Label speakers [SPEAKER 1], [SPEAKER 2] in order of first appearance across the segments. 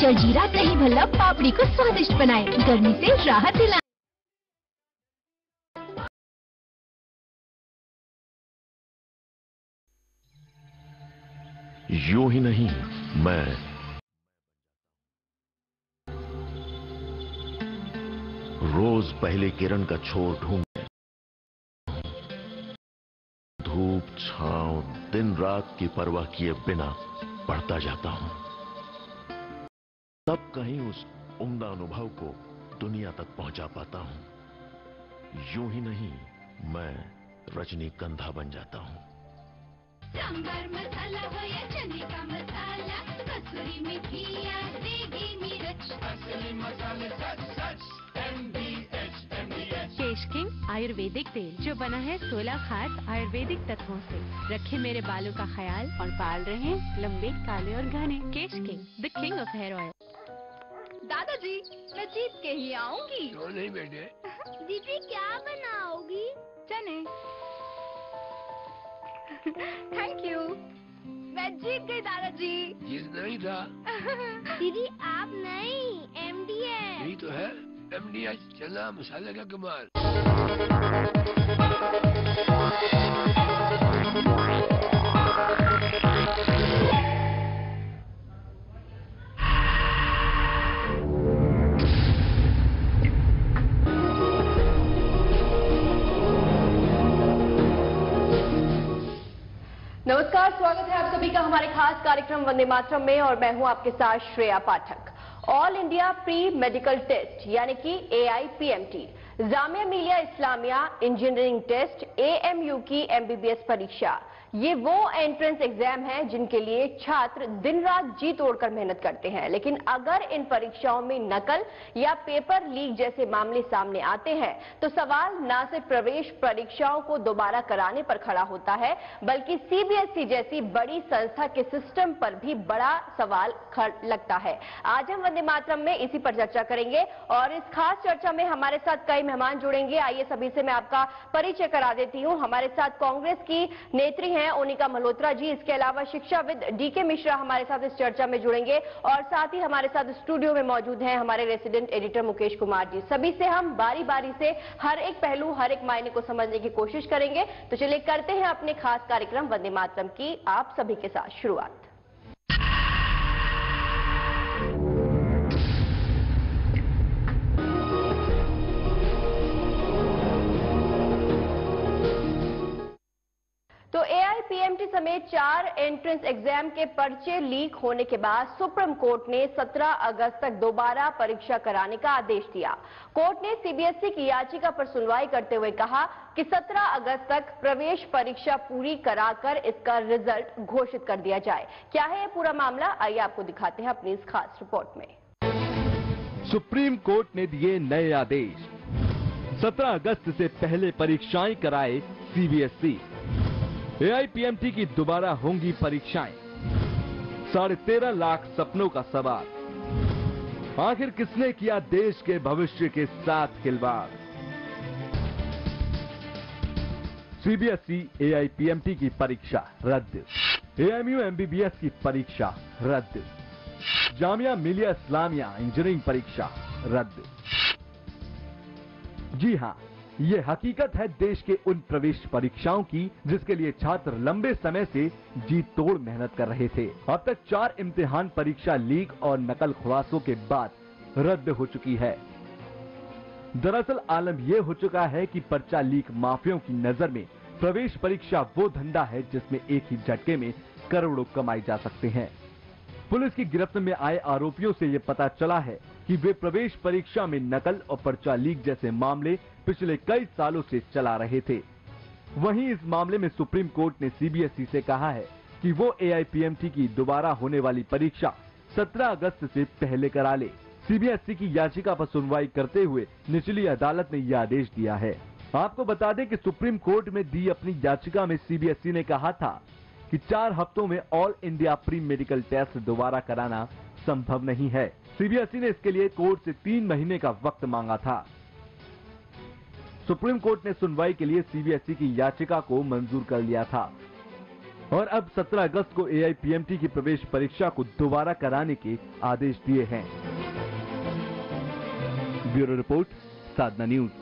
[SPEAKER 1] जलजीरा दही भल्ला पापड़ी को स्वादिष्ट बनाए। गर्मी से राहत दिलाए।
[SPEAKER 2] यूँ ही नहीं, मैं रोज पहले किरण का छोर ढूंढ धूप, छांव दिन रात की परवाह किए बिना पढ़ता जाता हूँ। तब कहीं उस उम्दा अनुभव को दुनिया तक पहुँचा पाता हूँ। यूँ ही नहीं मैं रजनी कंधा बन जाता हूँ।
[SPEAKER 1] सांबर मसाला हो या चने का मसाला कसूरी मेथी या देगी मिर्च।
[SPEAKER 3] केश आयुर्वेदिक तेल जो बना है 16 खास आयुर्वेदिक तत्वों से। रखे मेरे बालों का ख्याल और पाल रहे लंबे काले और घने केश king the king of hair oil
[SPEAKER 1] दादाजी मैं जीत के ही आऊँगी।
[SPEAKER 4] क्यों नहीं बेटे?
[SPEAKER 1] दीदी क्या बनाओगी? चने। थैंक यू मैं जीत गई दादाजी।
[SPEAKER 4] जीत नहीं था।
[SPEAKER 1] दीदी आप नहीं एमडी है
[SPEAKER 4] यही तो है। एमडीएच चना मसाले का कमाल
[SPEAKER 5] नमस्कार, स्वागत है आप सभी का हमारे खास कार्यक्रम वंदे मातरम में और मैं हूँ आपके साथ Shreya Pathak. All India pre medical test यानी कि AIPMT Jamia Millia Islamia engineering test AMU की एमबीबीएस परीक्षा. ये वो एंट्रेंस एग्ज़ाम है जिनके लिए छात्र दिन रात जी तोड़कर मेहनत करते हैं। लेकिन अगर इन परीक्षाओं में नकल या पेपर लीक जैसे मामले सामने आते हैं तो सवाल न सिर्फ़ प्रवेश परीक्षाओं को दोबारा कराने पर खड़ा होता है, बल्कि सीबीएसई जैसी बड़ी संस्था के सिस्टम पर भी बड़ा सवाल लगता है। आज हम वंदे मातरम में इसी पर चर्चा करेंगे और इस खास चर्चा में हमारे साथ कई मेहमान जुड़ेंगे। आइए सभी से मैं आपका परिचय करा देती हूँ। हमारे साथ कांग्रेस की नेत्री हैं ओनिका मल्होत्रा जी, इसके अलावा शिक्षाविद डीके मिश्रा हमारे साथ इस चर्चा में जुड़ेंगे और साथ ही हमारे साथ स्टूडियो में मौजूद हैं हमारे रेसिडेंट एडिटर मुकेश कुमार जी। सभी से हम बारी बारी से हर एक पहलू, हर एक मायने को समझने की कोशिश करेंगे। तो चलिए करते हैं अपने खास कार्यक्रम वंदे मातरम की आप सभी के साथ शुरुआत। समेत चार एंट्रेंस एग्ज़ाम के पर्चे लीक होने के बाद सुप्रीम कोर्ट ने 17 अगस्त तक दोबारा परीक्षा कराने का आदेश दिया। कोर्ट ने सीबीएसई की याचिका पर सुनवाई करते हुए कहा कि 17 अगस्त तक प्रवेश परीक्षा पूरी कराकर इसका रिज़ल्ट घोषित कर दिया जाए। क्या है ये पूरा मामला? आइए आपको दिखाते हैं अपनी इस खास रिपोर्ट में।
[SPEAKER 6] सुप्रीम कोर्ट ने दिए नए आदेश। 17 अगस्त से पहले परीक्षाएँ कराए सीबीएसई एआईपीएमटी की दोबारा होंगी परीक्षाएँ। साढ़े तेरह लाख सपनों का सवाल। आखिर किसने किया देश के भविष्य के साथ खिलवाड़? सीबीएसई एआईपीएमटी की परीक्षा रद्द। एएमयू एमबीबीएस की परीक्षा रद्द। जामिया मिलिया इस्लामिया इंजीनियरिंग परीक्षा रद्द। जी हाँ ये हकीकत है देश के उन प्रवेश परीक्षाओं की, जिसके लिए छात्र लंबे समय से जी तोड़ मेहनत कर रहे थे। अब तक चार इम्तिहान परीक्षा लीक और नकल खुलासों के बाद रद्द हो चुकी है। दरअसल आलम यह हो चुका है कि पर्चा लीक माफियों की नज़र में प्रवेश परीक्षा वो धंधा है जिसमें एक ही झटके में करोड़ों कमाई जा सकते हैं। पुलिस की गिरफ्त में आए आरोपियों से ये पता चला है कि वे प्रवेश परीक्षा में नकल और पर्चा लीक जैसे मामले पिछले कई सालों से चला रहे थे। वहीं इस मामले में सुप्रीम कोर्ट ने सीबीएसई से कहा है कि वो एआईपीएमटी की दोबारा होने वाली परीक्षा 17 अगस्त से पहले करा ले। सीबीएसई की याचिका पर सुनवाई करते हुए निचली अदालत ने यह आदेश दिया है। आपको बता दें कि सुप्रीम कोर्ट में दी अपनी याचिका में सीबीएसई ने कहा था कि चार हफ्तों में all India pre medical test दोबारा कराना संभव नहीं है। सीबीएसई ने इसके लिए कोर्ट से तीन महीने का वक्त मांगा था। सुप्रीम कोर्ट ने सुनवाई के लिए सीबीएसई की याचिका को मंजूर कर लिया था। और अब 17 अगस्त को एआईपीएमटी की प्रवेश परीक्षा को दोबारा कराने के आदेश दिए हैं। Bureau report, Sadhna news.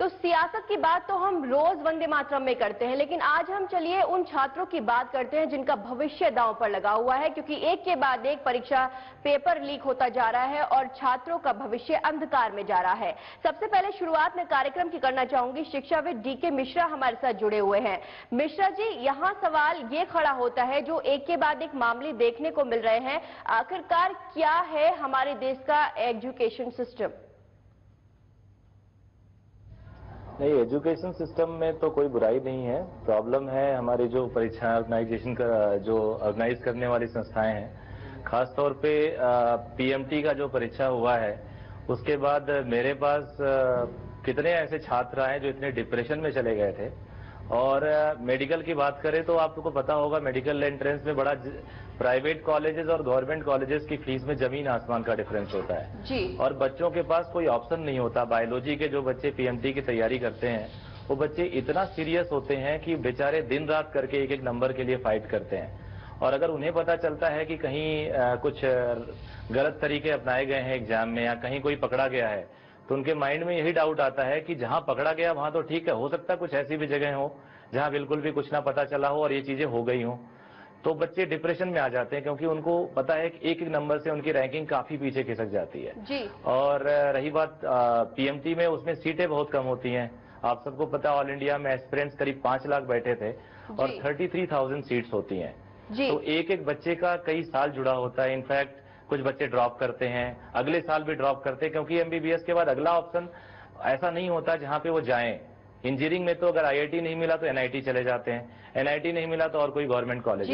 [SPEAKER 5] तो सियासत की बात तो हम रोज वंदे मातरम में करते हैं, लेकिन आज हम चलिए उन छात्रों की बात करते हैं जिनका भविष्य दांव पर लगा हुआ है, क्योंकि एक के बाद एक परीक्षा पेपर लीक होता जा रहा है और छात्रों का भविष्य अंधकार में जा रहा है। सबसे पहले शुरुआत में कार्यक्रम की करना चाहूँगी। शिक्षाविद डी के मिश्रा हमारे साथ जुड़े हुए हैं। मिश्रा जी, यहाँ सवाल ये खड़ा होता है, जो एक के बाद एक मामले देखने को मिल रहे हैं, आखिरकार क्या है हमारे देश का एजुकेशन सिस्टम?
[SPEAKER 7] नहीं एजुकेशन सिस्टम में तो कोई बुराई नहीं है। प्रॉब्लम है हमारे जो परीक्षा ऑर्गेनाइजेशन का, जो ऑर्गेनाइज करने वाली संस्थाएँ हैं। खास तौर पे पीएमटी का जो परीक्षा हुआ है, उसके बाद मेरे पास कितने ऐसे छात्र आए जो इतने डिप्रेशन में चले गए थे। और मेडिकल की बात करें तो आपको पता होगा मेडिकल एंट्रेंस में बड़ा प्राइवेट कॉलेजेस और गवर्नमेंट कॉलेजेस की फ़ीस में ज़मीन आसमान का डिफरेंस होता है।
[SPEAKER 5] जी।
[SPEAKER 7] और बच्चों के पास कोई ऑप्शन नहीं होता। बायोलॉजी के जो बच्चे पीएमटी की तैयारी करते हैं वो बच्चे इतना सीरियस होते हैं कि बेचारे दिन रात करके एक एक नंबर के लिए फाइट करते हैं। और अगर उन्हें पता चलता है कि कहीं आ, कुछ गलत तरीके अपनाए गए हैं एग्ज़ाम में या कहीं कोई पकड़ा गया है तो उनके माइंड में यही डाउट आता है कि जहाँ पकड़ा गया वहाँ तो ठीक है हो सकता है कुछ ऐसी भी जगह हो जहाँ बिल्कुल भी कुछ ना पता चला हो और ये चीज़ें हो गई हो। तो बच्चे डिप्रेशन में आ जाते हैं क्योंकि उनको पता है कि एक एक नंबर से उनकी रैंकिंग काफ़ी पीछे खिसक जाती है।
[SPEAKER 5] जी।
[SPEAKER 7] और रही बात पीएमटी में उसमें सीटें बहुत कम होती हैं। आप सबको पता ऑल इंडिया में एस्पिरेंट्स करीब पाँच लाख बैठे थे और थर्टी थ्री थाउज़ेंड सीट्स होती हैं।
[SPEAKER 5] जी।
[SPEAKER 7] तो एक एक बच्चे का कई साल जुड़ा होता है। इनफैक्ट कुछ बच्चे ड्रॉप करते हैं अगले साल भी ड्रॉप करते हैं क्योंकि एमबीबीएस के बाद अगला ऑप्शन ऐसा नहीं होता जहाँ पे वो जाएँ। इंजीनियरिंग में तो अगर आईआईटी नहीं मिला तो एनआईटी चले जाते हैं। एनआईटी नहीं मिला तो और कोई गवर्नमेंट कॉलेज।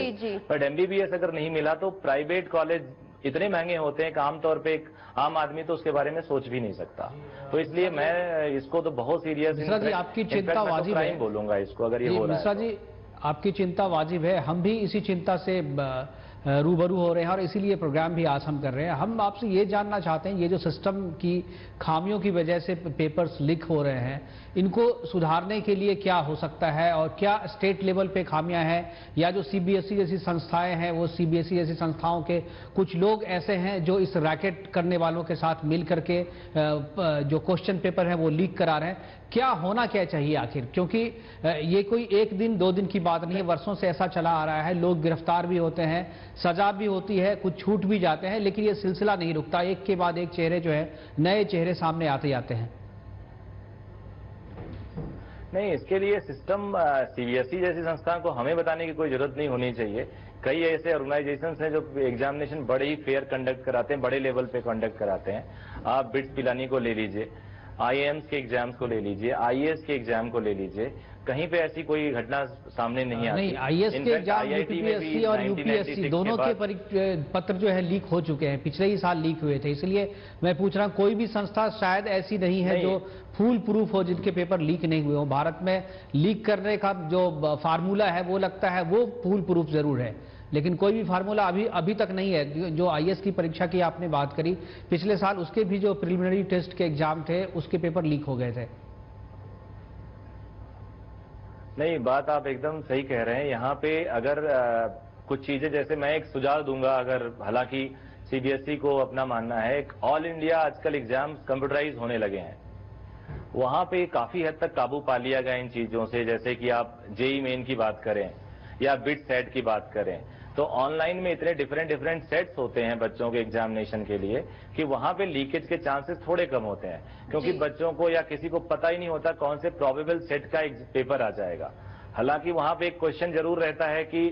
[SPEAKER 7] बट एमबीबीएस अगर नहीं मिला तो प्राइवेट कॉलेज इतने महँगे होते हैं कि आमतौर पे एक आम आदमी तो उसके बारे में सोच भी नहीं सकता। तो इसलिए मैं इसको तो बहुत सीरियस
[SPEAKER 8] जी, आपकी चिंता वाजिब है।
[SPEAKER 7] बोलूँगा इसको अगर ये
[SPEAKER 8] मिश्रा
[SPEAKER 7] है
[SPEAKER 8] जी आपकी चिंता वाजिब है। हम भी इसी चिंता से ब- रूबरू हो रहे हैं और इसीलिए प्रोग्राम भी आज हम कर रहे हैं। हम आपसे ये जानना चाहते हैं, ये जो सिस्टम की खामियों की वजह से पेपर्स लीक हो रहे हैं, इनको सुधारने के लिए क्या हो सकता है और क्या स्टेट लेवल पे खामियाँ हैं? या जो सीबीएसई जैसी संस्थाएँ हैं, वो सीबीएसई जैसी संस्थाओं के कुछ लोग ऐसे हैं जो इस रैकेट करने वालों के साथ मिल करके जो क्वेश्चन पेपर है, वो लीक करा रहे हैं? क्या होना क्या चाहिए आखिर? क्योंकि ये कोई एक दिन, दो दिन की बात नहीं है। वर्षों से ऐसा चला आ रहा है। लोग गिरफ़्तार भी होते हैं, सजा भी होती है, कुछ छूट भी जाते हैं, लेकिन ये सिलसिला नहीं रुकता। एक के बाद एक चेहरे जो है, नए चेहरे सामने आते जाते हैं।
[SPEAKER 7] नहीं, इसके लिए सिस्टम सीबीएसई जैसी संस्थान को हमें बताने की कोई ज़रूरत नहीं होनी चाहिए। कई ऐसे ऑर्गेनाइजेशंस हैं जो एग्जामिनेशन बड़े ही फेयर कंडक्ट कराते हैं, बड़े लेवल पे कंडक्ट कराते हैं। आप बिट्स पिलानी को ले लीजिए। आईएम्स के एग्ज़ाम्स को ले लीजिए आईएएस के एग्ज़ाम को ले लीजिए। कहीं पे ऐसी कोई घटना सामने नहीं आती।
[SPEAKER 8] नहीं आईएएस के
[SPEAKER 7] Infact,
[SPEAKER 8] एग्ज़ाम यूपीपीएससी और यूपीएससी दोनों के पत्र जो है लीक हो चुके हैं पिछले ही साल लीक हुए थे इसलिए मैं पूछ रहा हूँ कोई भी संस्था शायद ऐसी नहीं है
[SPEAKER 7] नहीं।
[SPEAKER 8] जो फूल प्रूफ हो जिनके पेपर लीक नहीं हुए हो। भारत में लीक करने का जो फार्मूला है वो लगता है वो फूल प्रूफ ज़रूर है। लेकिन कोई भी फार्मूला अभी अभी तक नहीं है। जो- आईएएस की परीक्षा की आपने बात करी पिछले साल उसके भी जो प्रिलिमिनरी टेस्ट के एग्ज़ाम थे उसके पेपर लीक हो गए थे।
[SPEAKER 7] नहीं बात आप एकदम सही कह रहे हैं। यहाँ पे अगर अ, कुछ चीज़ें जैसे मैं एक सुझाव दूँगा अगर हालाँकि सीबीएसई को अपना मानना है ऑल इंडिया आजकल एग्ज़ाम कंप्यूटराइज होने लगे हैं। वहाँ पे काफ़ी हद तक काबू पा लिया गया इन चीज़ों से जैसे कि आप जेई मेन की बात करें या बिट सेट की बात करें। तो ऑनलाइन में इतने डिफरेंट डिफरेंट सेट्स होते हैं बच्चों के एग्जामिनेशन के लिए कि वहाँ पे लीकेज के चांसेस थोड़े कम होते हैं। क्योंकि बच्चों को या किसी को पता ही नहीं होता कौन से प्रोबेबल सेट का एक पेपर आ जाएगा। हालाँकि वहाँ पे एक क्वेश्चन ज़रूर रहता है कि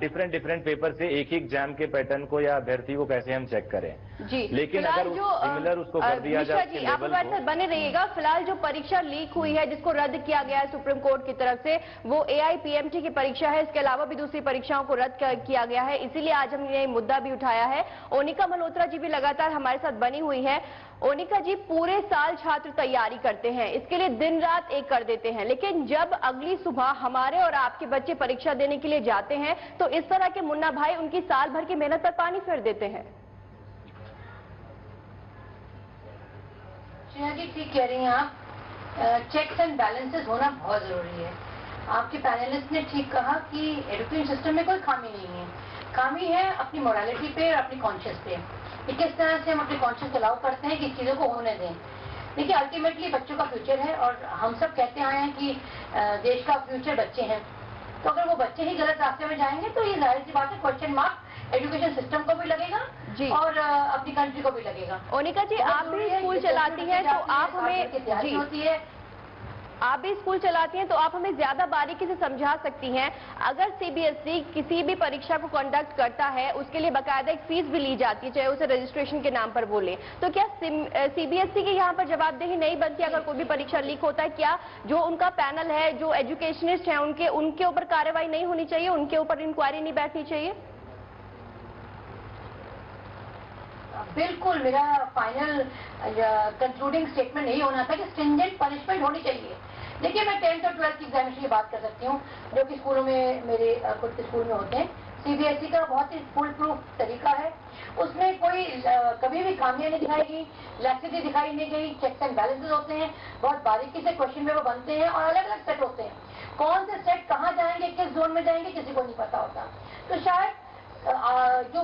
[SPEAKER 7] डिफरेंट डिफरेंट पेपर से एक ही एग्ज़ाम के पैटर्न को या अभ्यर्थी को कैसे हम चेक करें।
[SPEAKER 5] जी
[SPEAKER 7] लेकिन
[SPEAKER 5] फ़िलहाल
[SPEAKER 7] अगर
[SPEAKER 5] जो
[SPEAKER 7] उसको कर दिया जाए
[SPEAKER 5] जी आप हमारे साथ बने रहिएगा। फ़िलहाल जो परीक्षा लीक हुई है जिसको रद्द किया गया है सुप्रीम कोर्ट की तरफ़ से वो एआईपीएमटी की परीक्षा है। इसके अलावा भी दूसरी परीक्षाओं को रद्द किया गया है। इसीलिए आज हमने ये मुद्दा भी उठाया है। ओनिका मल्होत्रा जी भी लगातार हमारे साथ बनी हुई है। ओनिका जी पूरे साल छात्र तैयारी करते हैं। इसके लिए दिन रात एक कर देते हैं। लेकिन जब अगली सुबह हमारे और आपके बच्चे परीक्षा देने के लिए जाते हैं तो इस तरह के मुन्ना भाई उनकी साल भर की मेहनत पर पानी फेर देते हैं।
[SPEAKER 9] श्रेया जी, ठीक कह रही हैं आप। चेक्स एंड बैलेंसेस होना बहुत ज़रूरी है। आपके पैनलिस्ट ने ठीक कहा कि एजुकेशन सिस्टम में कोई खामी नहीं है। खामी है अपनी मोरालिटी पे और अपनी कॉन्शियस पे। कि किस तरह से हम अपने कॉन्शियस अलाउ करते हैं कि चीज़ों को होने दें? देखिए अल्टीमेटली बच्चों का फ्यूचर है और हम सब कहते आए हैं कि देश का फ्यूचर बच्चे हैं। तो अगर वो बच्चे ही गलत रास्ते में जाएँगे तो ये ज़ाहिर सी बात है क्वेश्चन मार्क एजुकेशन सिस्टम को भी लगेगा
[SPEAKER 5] जी।
[SPEAKER 9] और अपनी कंट्री को भी लगेगा।
[SPEAKER 5] ओनिका जी आप भी स्कूल चलाती हैं तो आप हमें जी।
[SPEAKER 9] होती है।
[SPEAKER 5] आप भी स्कूल चलाती हैं तो आप हमें ज़्यादा बारीकी से समझा सकती हैं। अगर सीबीएसई किसी भी परीक्षा को कंडक्ट करता है उसके लिए बकायदा एक फ़ीस भी ली जाती है चाहे उसे रजिस्ट्रेशन के नाम पर बोले। तो क्या सीबीएसई के यहाँ पर जवाबदेही नहीं बनती? अगर कोई भी परीक्षा लीक होता है क्या जो उनका पैनल है जो एजुकेशनिस्ट है उनके उनके ऊपर कार्रवाई नहीं होनी चाहिए? उनके ऊपर इंक्वायरी नहीं बैठनी चाहिए?
[SPEAKER 9] बिल्कुल, मेरा फाइनल कंक्लूडिंग स्टेटमेंट यही होना था कि स्ट्रिंजेंट पनिशमेंट होनी चाहिए। देखिए, मैं टेंथ और ट्वेल्थ की एग्जामिनेशन की बात कर सकती हूँ, जो कि स्कूलों में मेरे खुद के स्कूल में होते हैं। सीबीएसई का बहुत ही फुल प्रूफ तरीका है। उसमें कोई कभी भी खामियाँ नहीं दिखाई गई लैक्सिटी दिखाई नहीं गई चेक्स एंड बैलेंसेज होते हैं, बहुत बारीकी से क्वेश्चन पेपर बनते हैं और अलग अलग सेट होते हैं। कौन से सेट कहाँ जाएँगे, किस जोन में जाएँगे, किसी को नहीं पता होता। तो शायद जो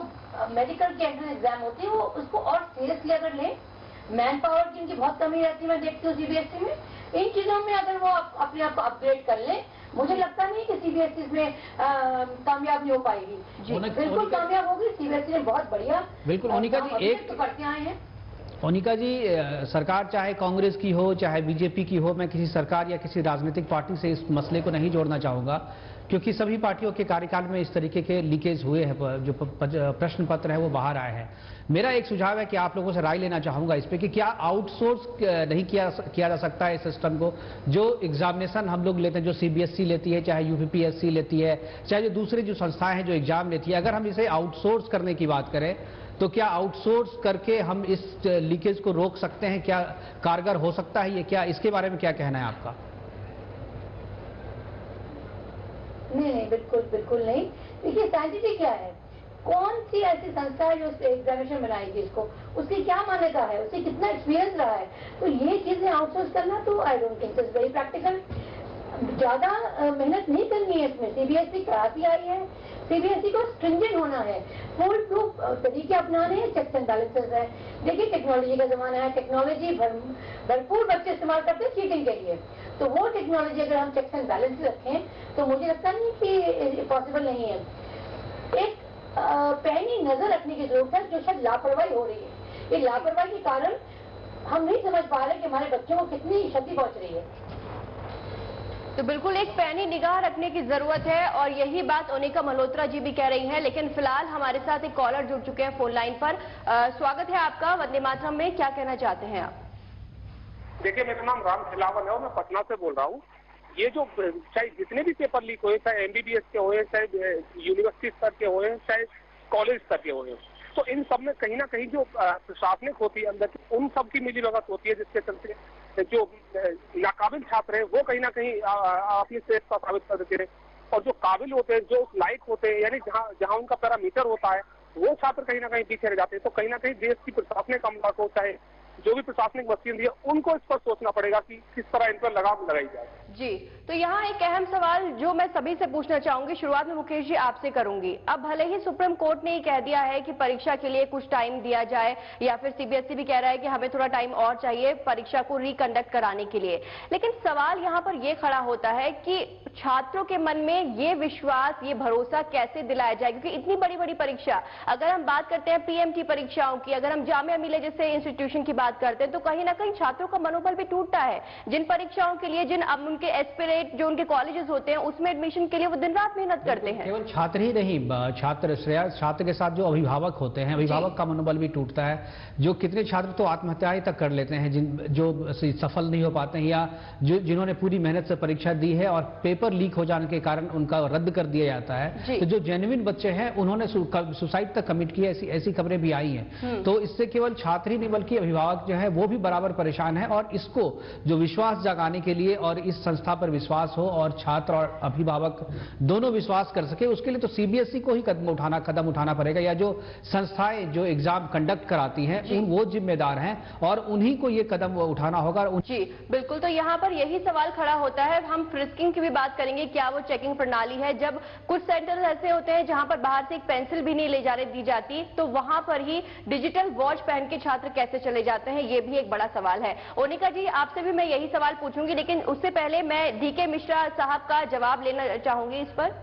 [SPEAKER 9] मेडिकल के एंट्रेंस एग्ज़ाम होती है वो उसको और सीरियसली अगर लें मैन पावर की इनकी बहुत कमी रहती है मैं देखती हूँ सीबीएसई में। इन चीज़ों में अगर वो अपने आप को अपग्रेड कर ले मुझे लगता नहीं कि सीबीएसई में अ, कामयाब नहीं हो पाएगी। बिल्कुल कामयाब होगी सीबीएसई ने बहुत बढ़िया।
[SPEAKER 8] बिल्कुल, मोनिका जी, एक-
[SPEAKER 9] तो करते आए हैं।
[SPEAKER 8] मोनिका जी सरकार चाहे कांग्रेस की हो चाहे बीजेपी की हो मैं किसी सरकार या किसी राजनीतिक पार्टी से इस मसले को नहीं जोड़ना चाहूँगा। क्योंकि सभी पार्टियों के कार्यकाल में इस तरीके के लीकेज हुए हैं जो प्रश्न पत्र है वो बाहर आए हैं। मेरा एक सुझाव है कि आप लोगों से राय लेना चाहूँगा इस पर कि क्या आउटसोर्स नहीं किया किया जा सकता है इस सिस्टम को? जो एग्जामिनेशन हम लोग लेते हैं, जो सीबीएसई लेती है, चाहे यूपीपीएससी लेती है, चाहे जो दूसरी जो संस्थाएँ हैं जो एग्ज़ाम लेती है, अगर हम इसे आउटसोर्स करने की बात करें तो क्या आउटसोर्स करके हम इस लीकेज को रोक सकते हैं? क्या कारगर हो सकता है ये? क्या इसके बारे में क्या कहना है आपका?
[SPEAKER 9] नहीं नहीं बिल्कुल बिल्कुल नहीं। देखिए साइंटिफिक क्या है? कौन सी ऐसी संस्था है जो एग्जामिनेशन बनाएगी इसको? उसकी क्या मान्यता है? उसे कितना एक्सपीरियंस रहा है? तो ये चीज़ें आउटसोर्स करना तो I don't think is very practical ज़्यादा मेहनत नहीं करनी है इसमें। सीबीएसई कराती आई है। सीबीएसई को स्ट्रिंजेंट होना है। फुल प्रूफ तरीके अपनाने हैं चेक्स एंड बैलेंसेस है। देखिए टेक्नोलॉजी का जमाना है। टेक्नोलॉजी भरपूर बच्चे इस्तेमाल करते हैं चीटिंग के लिए। तो वो टेक्नोलॉजी अगर हम चेक्स एंड बैलेंसेस रखें तो मुझे लगता नहीं कि पॉसिबल नहीं है। एक पैनी नज़र रखने की ज़रूरत है, जो शायद लापरवाही हो रही है। ये लापरवाही के कारण हम नहीं समझ पा रहे कि हमारे बच्चों को कितनी क्षति पहुँच रही है।
[SPEAKER 5] तो बिल्कुल एक पैनी निगाह रखने की ज़रूरत है और यही बात ओनिका मल्होत्रा जी भी कह रही हैं लेकिन फ़िलहाल हमारे साथ एक कॉलर जुड़ चुके हैं फ़ोन लाइन पर। अ, स्वागत है आपका वंदे मातरम में क्या कहना चाहते हैं आप?
[SPEAKER 10] देखिए मेरा नाम राम खिलावन है और मैं पटना से बोल रहा हूँ। ये जो चाहे जितने भी पेपर लीक हुए चाहे एमबीबीएस के हुए चाहे यूनिवर्सिटी स्तर के हुए चाहे कॉलेज स्तर के हुए तो इन सब में कहीं ना कहीं जो प्रशासनिक होती है अंदर, उन सब की मिली भगत होती है, जिसके चलते जो नाकाबिल छात्र हैं, वो कहीं ना कहीं अपनी श्रेष्ठता साबित कर देते हैं। और जो काबिल होते हैं, जो लायक होते हैं, यानी जहाँ जहाँ उनका पैरामीटर होता है, वो छात्र कहीं ना कहीं पीछे रह जाते हैं। तो कहीं ना कहीं देश की प्रशासनिक अमला को, चाहे जो भी प्रशासनिक मशीनरी है, उनको इस पर सोचना पड़ेगा कि किस तरह इन पर लगाम लगाई जाए।
[SPEAKER 5] जी तो यहाँ एक अहम सवाल जो मैं सभी से पूछना चाहूँगी, शुरुआत में मुकेश जी आपसे करूँगी। अब भले ही सुप्रीम कोर्ट ने कह दिया है कि परीक्षा के लिए कुछ टाइम दिया जाए, या फिर सीबीएसई भी कह रहा है कि हमें थोड़ा टाइम और चाहिए परीक्षा को रिकंडक्ट कराने के लिए। लेकिन सवाल यहाँ पर यह खड़ा होता है कि छात्रों के मन में ये विश्वास, ये भरोसा कैसे दिलाया जाए? क्योंकि इतनी बड़ी बड़ी परीक्षा, अगर हम बात करते हैं पीएमटी परीक्षाओं की, अगर हम जामिया मिले जैसे इंस्टीट्यूशन की बात करते हैं तो कहीं ना कहीं छात्रों का मनोबल भी टूटता है। जिन परीक्षाओं के लिए जिन अब उनके एस्पिरेट जो उनके कॉलेजेस होते हैं उसमें एडमिशन के लिए वो दिन रात मेहनत करते हैं।
[SPEAKER 8] केवल छात्र ही नहीं छात्र श्रेया छात्र के साथ जो अभिभावक होते हैं अभिभावक का मनोबल भी टूटता है। जो कितने छात्र तो आत्महत्याएँ तक कर लेते हैं जिन जो सफल नहीं हो पाते हैं या जो जिन्होंने पूरी मेहनत से परीक्षा दी है और पेपर लीक हो जाने के कारण उनका रद्द कर दिया जाता है। तो जो जेन्युन बच्चे हैं उन्होंने सुसाइड तक कमिट किया ऐसी ऐसी खबरें भी आई हैं। तो इससे केवल छात्र ही नहीं बल्कि अभिभावक अभिभावक जो है वो भी बराबर परेशान है और इसको जो विश्वास जगाने के लिए और इस संस्था पर विश्वास हो और छात्र और अभिभावक दोनों विश्वास कर सके उसके लिए तो सीबीएसई को ही कदम उठाना कदम उठाना पड़ेगा या जो संस्थाएँ जो एग्ज़ाम कंडक्ट कराती हैं उन वो जिम्मेदार हैं और उन्हीं को ये कदम उठाना होगा उन-
[SPEAKER 5] जी बिल्कुल तो यहाँ पर यही सवाल खड़ा होता है। हम फ्रिस्किंग की भी बात करेंगे क्या वो चेकिंग प्रणाली है? जब कुछ सेंटर ऐसे होते हैं जहाँ पर बाहर से एक पेंसिल भी नहीं ले जाने दी जाती तो वहाँ पर ही डिजिटल वॉच पहन के छात्र कैसे चले जाते हैं? ये भी एक बड़ा सवाल है। ओनिका जी, आपसे भी मैं यही सवाल पूछूँगी, लेकिन उससे पहले मैं डी के मिश्रा साहब का जवाब लेना चाहूँगी इस पर।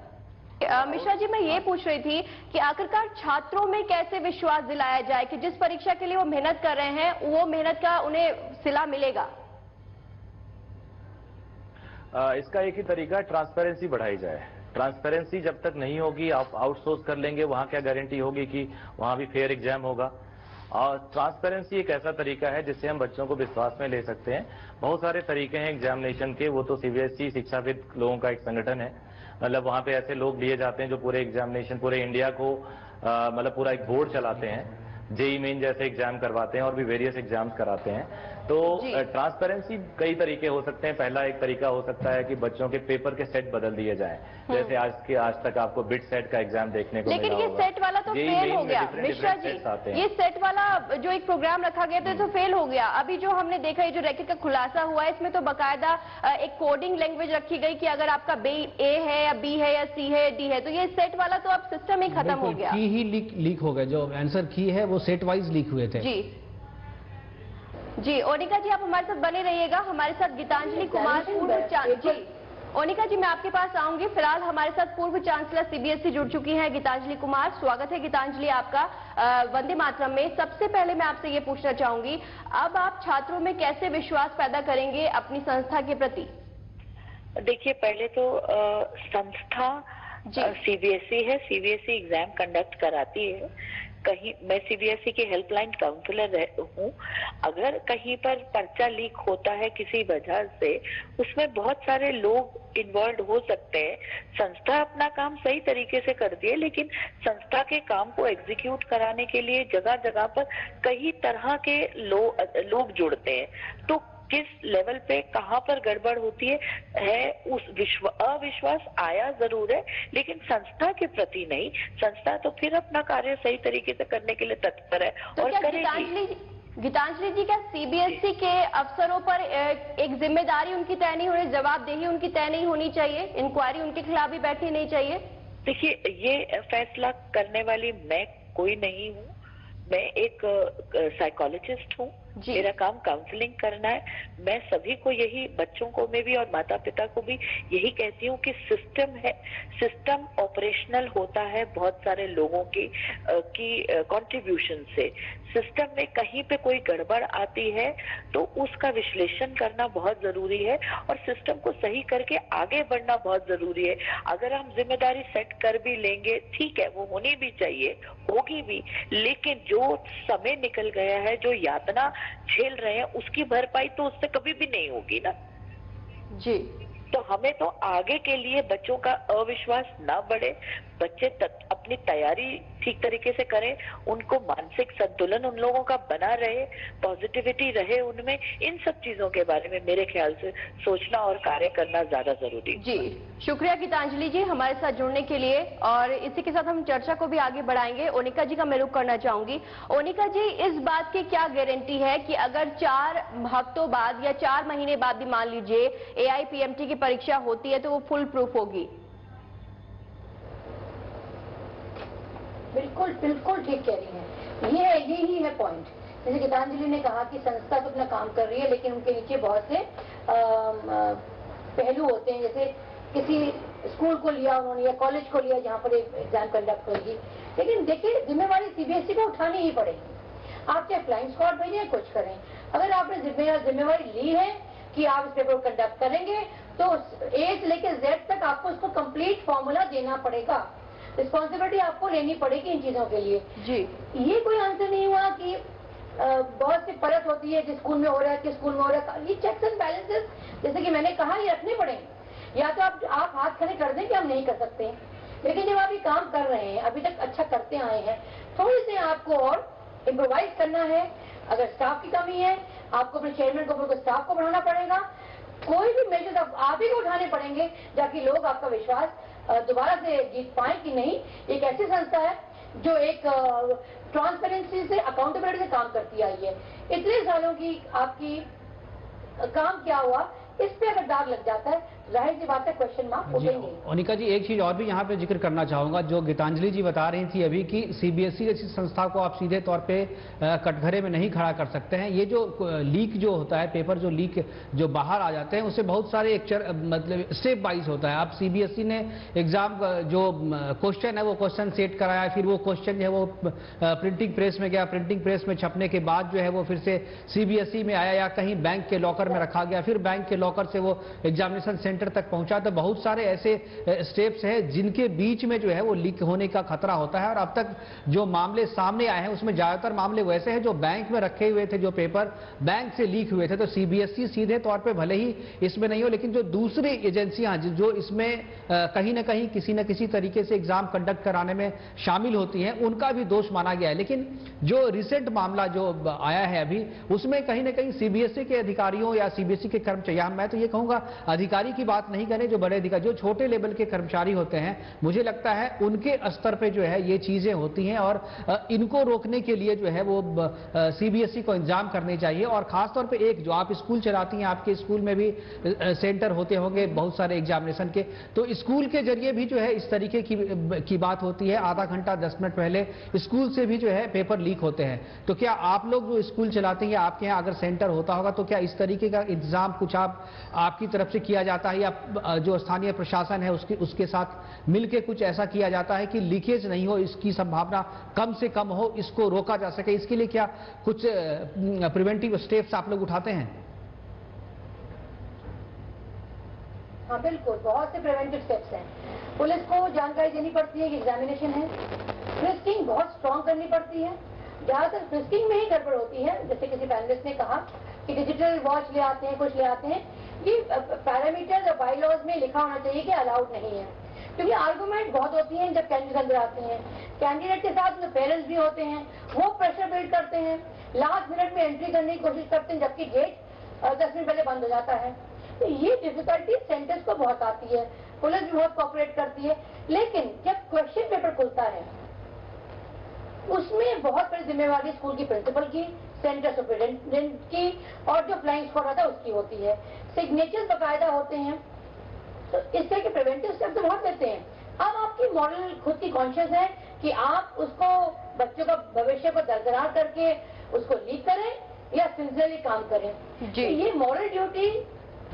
[SPEAKER 5] मिश्रा जी, मैं ये पूछ रही थी कि आखिरकार छात्रों में कैसे विश्वास दिलाया जाए कि जिस परीक्षा के लिए वो मेहनत कर रहे हैं, वो मेहनत का उन्हें सिला मिलेगा?
[SPEAKER 7] इसका एक ही तरीका, ट्रांसपेरेंसी बढ़ाई जाए। ट्रांसपेरेंसी जब तक नहीं होगी, आप आउटसोर्स कर लेंगे, वहाँ क्या गारंटी होगी कि वहाँ भी फेयर एग्ज़ाम होगा? और ट्रांसपेरेंसी एक ऐसा तरीका है जिससे हम बच्चों को विश्वास में ले सकते हैं। बहुत सारे तरीके हैं एग्जामिनेशन के, वो तो सीबीएसई शिक्षाविद लोगों का एक संगठन है। मतलब वहाँ पे ऐसे लोग लिए जाते हैं जो पूरे एग्जामिनेशन पूरे इंडिया को मतलब पूरा एक बोर्ड चलाते हैं। जेई मेन जैसे एग्ज़ाम करवाते हैं और भी वेरियस एग्ज़ाम्स कराते हैं। तो ट्रांसपेरेंसी कई तरीके हो सकते हैं। पहला एक तरीका हो सकता है कि बच्चों के पेपर के सेट बदल दिए जाएँ। जैसे आज के आज तक आपको बिट सेट का एग्ज़ाम देखने को
[SPEAKER 5] लेकिन ये सेट वाला तो फेल हो गया। मिश्रा जी। ये सेट वाला जो एक प्रोग्राम रखा गया था ये तो फेल हो गया। अभी जो हमने देखा है जो रैकेट का खुलासा हुआ है इसमें तो बाकायदा एक कोडिंग लैंग्वेज रखी गई कि अगर आपका बी ए है या बी है या सी है डी है तो ये सेट वाला तो अब सिस्टम ही खत्म हो गया।
[SPEAKER 8] की ही लीक लीक हो गए जो आंसर की है वो सेट वाइज लीक हुए थे।
[SPEAKER 5] जी। जी ओनिका जी आप हमारे साथ बने रहिएगा। हमारे साथ गीतांजलि कुमार पूर्व जी ओनिका जी मैं आपके पास आऊँगी। फ़िलहाल हमारे साथ पूर्व चांसलर सीबीएसई जुड़ चुकी हैं गीतांजलि कुमार। स्वागत है गीतांजलि आपका। वंदे मातरम में। सबसे पहले मैं आपसे ये पूछना चाहूँगी अब आप छात्रों में कैसे विश्वास पैदा करेंगे अपनी संस्था के प्रति?
[SPEAKER 11] देखिए पहले तो अ, संस्था सीबीएसई है। सीबीएसई एग्ज़ाम कंडक्ट कराती है। कहीं मैं सीबीएसई की हेल्पलाइन काउंसलर हूँ। अगर कहीं पर पर्चा लीक होता है किसी वजह से उसमें बहुत सारे लोग इन्वॉल्व हो सकते हैं। संस्था अपना काम सही तरीके से करती है लेकिन संस्था के काम को एग्जीक्यूट कराने के लिए जगह जगह पर कई तरह के लो, लोग जुड़ते हैं। तो किस लेवल पे कहाँ पर गड़बड़ होती है है उस विश्व अविश्वास आया ज़रूर है लेकिन संस्था के प्रति नहीं। संस्था तो फिर अपना कार्य सही तरीके से करने के लिए तत्पर है
[SPEAKER 5] तो
[SPEAKER 11] और करेगी।
[SPEAKER 5] गीतांजलि गीतांजलि जी क्या सीबीएसई के अफसरों पर एक ज़िम्मेदारी उनकी तय नहीं होनी जवाबदेही उनकी तय नहीं होनी चाहिए? इंक्वायरी उनके खिलाफ भी बैठनी नहीं चाहिए?
[SPEAKER 11] देखिए ये फैसला करने वाली मैं कोई नहीं हूँ। मैं एक साइकोलॉजिस्ट हूँ। मेरा काम काउंसलिंग करना है। मैं सभी को यही, बच्चों को में भी और माता पिता को भी यही कहती हूँ कि सिस्टम है। सिस्टम ऑपरेशनल होता है बहुत सारे लोगों की कंट्रीब्यूशन से। सिस्टम में कहीं पे कोई गड़बड़ आती है तो उसका विश्लेषण करना बहुत ज़रूरी है और सिस्टम को सही करके आगे बढ़ना बहुत ज़रूरी है। अगर हम ज़िम्मेदारी सेट कर भी लेंगे ठीक है वो होनी भी चाहिए होगी भी लेकिन जो समय निकल गया है जो यातना झेल रहे हैं उसकी भरपाई तो उससे कभी भी नहीं होगी ना।
[SPEAKER 5] जी।
[SPEAKER 11] तो हमें तो आगे के लिए बच्चों का अविश्वास ना बढ़े बच्चे अपनी तैयारी ठीक तरीके से करें, उनको मानसिक संतुलन उन लोगों का बना रहे पॉजिटिविटी रहे उनमें, इन सब चीज़ों के बारे में मेरे ख्याल से सोचना और कार्य करना ज़्यादा ज़रूरी
[SPEAKER 5] जी, शुक्रिया गीतांजलि जी हमारे साथ जुड़ने के लिए, और इसी के साथ हम चर्चा को भी आगे बढ़ाएँगे। ओनिका जी का मैं रुख करना चाहूँगी। ओनिका जी, इस बात की क्या गारंटी है कि अगर चार हफ्तों बाद या चार महीने बाद भी मान लीजिए एआईपीएमटी की परीक्षा होती है तो वो फुल प्रूफ होगी?
[SPEAKER 9] बिल्कुल बिल्कुल ठीक कह रही हैं। ये है ये ही है पॉइंट जैसे गीतांजलि ने कहा कि संस्था तो अपना काम कर रही है, लेकिन उनके नीचे बहुत से पहलू होते हैं। जैसे किसी स्कूल को लिया, उन्होंने, या कॉलेज को लिया, जहाँ पर एग्ज़ाम कंडक्ट होगी। लेकिन देखिए, जिम्मेवारी सीबीएसई को उठानी ही पड़ेगी। आप चाहे फ्लाइंग स्क्वाड भेजें कुछ करें। अगर आपने जिम्मेवारी ली है कि आप इस पेपर कंडक्ट करेंगे तो ए से लेकर जेड तक आपको उसको कंप्लीट फॉर्मूला देना पड़ेगा। रिस्पॉन्सिबिलिटी आपको लेनी पड़ेगी इन चीज़ों के लिए।
[SPEAKER 5] जी।
[SPEAKER 9] ये कोई आंसर नहीं हुआ कि बहुत सी परत होती है जिस स्कूल में हो रहा है किस स्कूल में हो रहा है। ये चेक्स एंड बैलेंसेस जैसे कि मैंने कहा ये रखने पड़ेंगे या तो आप आप हाथ खड़े कर दें कि हम नहीं कर सकते। लेकिन जब आप ये काम कर रहे हैं अभी तक अच्छा करते आए हैं थोड़ी सी आपको और इम्प्रोवाइज करना है। अगर स्टाफ की कमी है आपको अपने चेयरमैन को अपने स्टाफ को बढ़ाना पड़ेगा। कोई भी मेजर आप, ही को उठाने पड़ेंगे ताकि लोग आपका विश्वास दोबारा से जीत पाए कि नहीं, एक ऐसी संस्था है जो एक ट्रांसपेरेंसी से अकाउंटेबिलिटी से काम करती आई है। इतने सालों की आपकी काम क्या हुआ, इस पे अगर दाग लग जाता है ज़ाहिर सी बात है क्वेश्चन मार्क
[SPEAKER 8] जी
[SPEAKER 9] उठेंगे
[SPEAKER 8] अनिका जी एक चीज़ और भी यहाँ पे ज़िक्र करना चाहूँगा जो गीतांजलि जी बता रही थी अभी कि सीबीएसई जैसी संस्था को आप सीधे तौर पे कटघरे में नहीं खड़ा कर सकते हैं। ये जो लीक जो होता है पेपर जो लीक जो बाहर आ जाते हैं उससे बहुत सारे एक मतलब स्टेप वाइज होता है। आप सीबीएसई ने एग्ज़ाम जो क्वेश्चन है वो क्वेश्चन सेट कराया फिर वो क्वेश्चन जो है वो प्रिंटिंग प्रेस में गया। प्रिंटिंग प्रेस में छपने के बाद जो है वो फिर से सीबीएसई में आया या कहीं बैंक के लॉकर में रखा गया। फिर बैंक के लॉकर से वो एग्जामिनेशन सेंटर तक पहुँचा तो बहुत सारे ऐसे स्टेप्स हैं जिनके बीच में जो है वो लीक होने का खतरा होता है। और अब तक जो मामले सामने आए हैं, उसमें ज़्यादातर मामले वैसे हैं जो बैंक में रखे हुए थे जो पेपर बैंक से लीक हुए थे तो सीबीएसई सीधे तौर पर भले ही इसमें नहीं हो, लेकिन जो दूसरी एजेंसियाँ जो- इसमें कहीं ना कहीं किसी न किसी तरीके से एग्ज़ाम कंडक्ट कराने में शामिल होती हैं, उनका भी दोष माना गया है। लेकिन जो रिसेंट मामला जो आया है अभी, उसमें कहीं ना कहीं सीबीएसई के अधिकारियों या सीबीएसई के कर्मचारी मैं तो ये कहूँगा, अधिकारी की बात नहीं करें जो बड़े अधिकारी, जो छोटे लेवल के कर्मचारी होते हैं, मुझे लगता है उनके स्तर पे जो है ये चीज़ें होती हैं और इनको रोकने के लिए जो है वो सीबीएसई को इंतज़ाम करने चाहिए और खासतौर पे एक जो आप स्कूल चलाती हैं, आपके स्कूल में भी सेंटर होते होंगे बहुत सारे एग्जामिनेशन के तो स्कूल के ज़रिए भी जो है इस तरीके की की बात होती है। आधा घंटा, दस मिनट पहले स्कूल से भी जो है पेपर लीक होते हैं। तो क्या आप लोग जो स्कूल चलाते हैं, आपके यहाँ अगर सेंटर होता होगा तो क्या इस तरीके का इंतज़ाम कुछ आप, आपकी तरफ़ से किया जाता है? या जो स्थानीय प्रशासन है उसके उसके साथ मिलके कुछ ऐसा किया जाता है कि लीकेज नहीं हो, इसकी संभावना कम से कम हो, इसको रोका जा सके। इसके लिए क्या कुछ प्रिवेंटिव स्टेप्स आप लोग उठाते हैं?
[SPEAKER 9] हाँ बिल्कुल, बहुत से प्रिवेंटिव स्टेप्स हैं। पुलिस को जानकारी देनी पड़ती है कि एग्जामिनेशन है। फ्रिस्किंग बहुत स्ट्रांग करनी पड़ती है। ज़्यादातर फ्रिस्किंग में ही गड़बड़ होती है। जैसे किसी पैनलिस्ट ने कहा कि डिजिटल वॉच ले आते हैं, कुछ ले आते हैं। ये पैरामीटर्स और बाईलॉज में लिखा होना चाहिए कि अलाउड नहीं है। क्योंकि आर्गूमेंट बहुत होती हैं जब कैंडिडेट अंदर आते हैं। कैंडिडेट के साथ उनके पेरेंट्स भी होते हैं। वो प्रेशर बिल्ड करते हैं। लास्ट मिनट में एंट्री करने की कोशिश करते हैं जबकि गेट दस मिनट पहले बंद हो जाता है। तो ये डिफिकल्टी सेंटर्स को बहुत आती है। पुलिस भी बहुत कॉपरेट करती है। लेकिन जब क्वेश्चन पेपर खुलता है, उसमें बहुत बड़ी जिम्मेवारी स्कूल की प्रिंसिपल की सेंटर सुपरिटेंडेंट की और जो फ्लाइंग स्क्वाड होता है उसकी होती है। सिग्नेचर बकायदा होते हैं। तो इस तरह के प्रिवेंटिव स्टेप तो बहुत लेते हैं। अब आपकी मॉडल खुद की कॉन्शियस है कि आप उसको बच्चों का भविष्य को दरदरार करके उसको लीक करें या सिंसियरली काम करें।
[SPEAKER 5] जी।
[SPEAKER 9] तो ये मॉरल ड्यूटी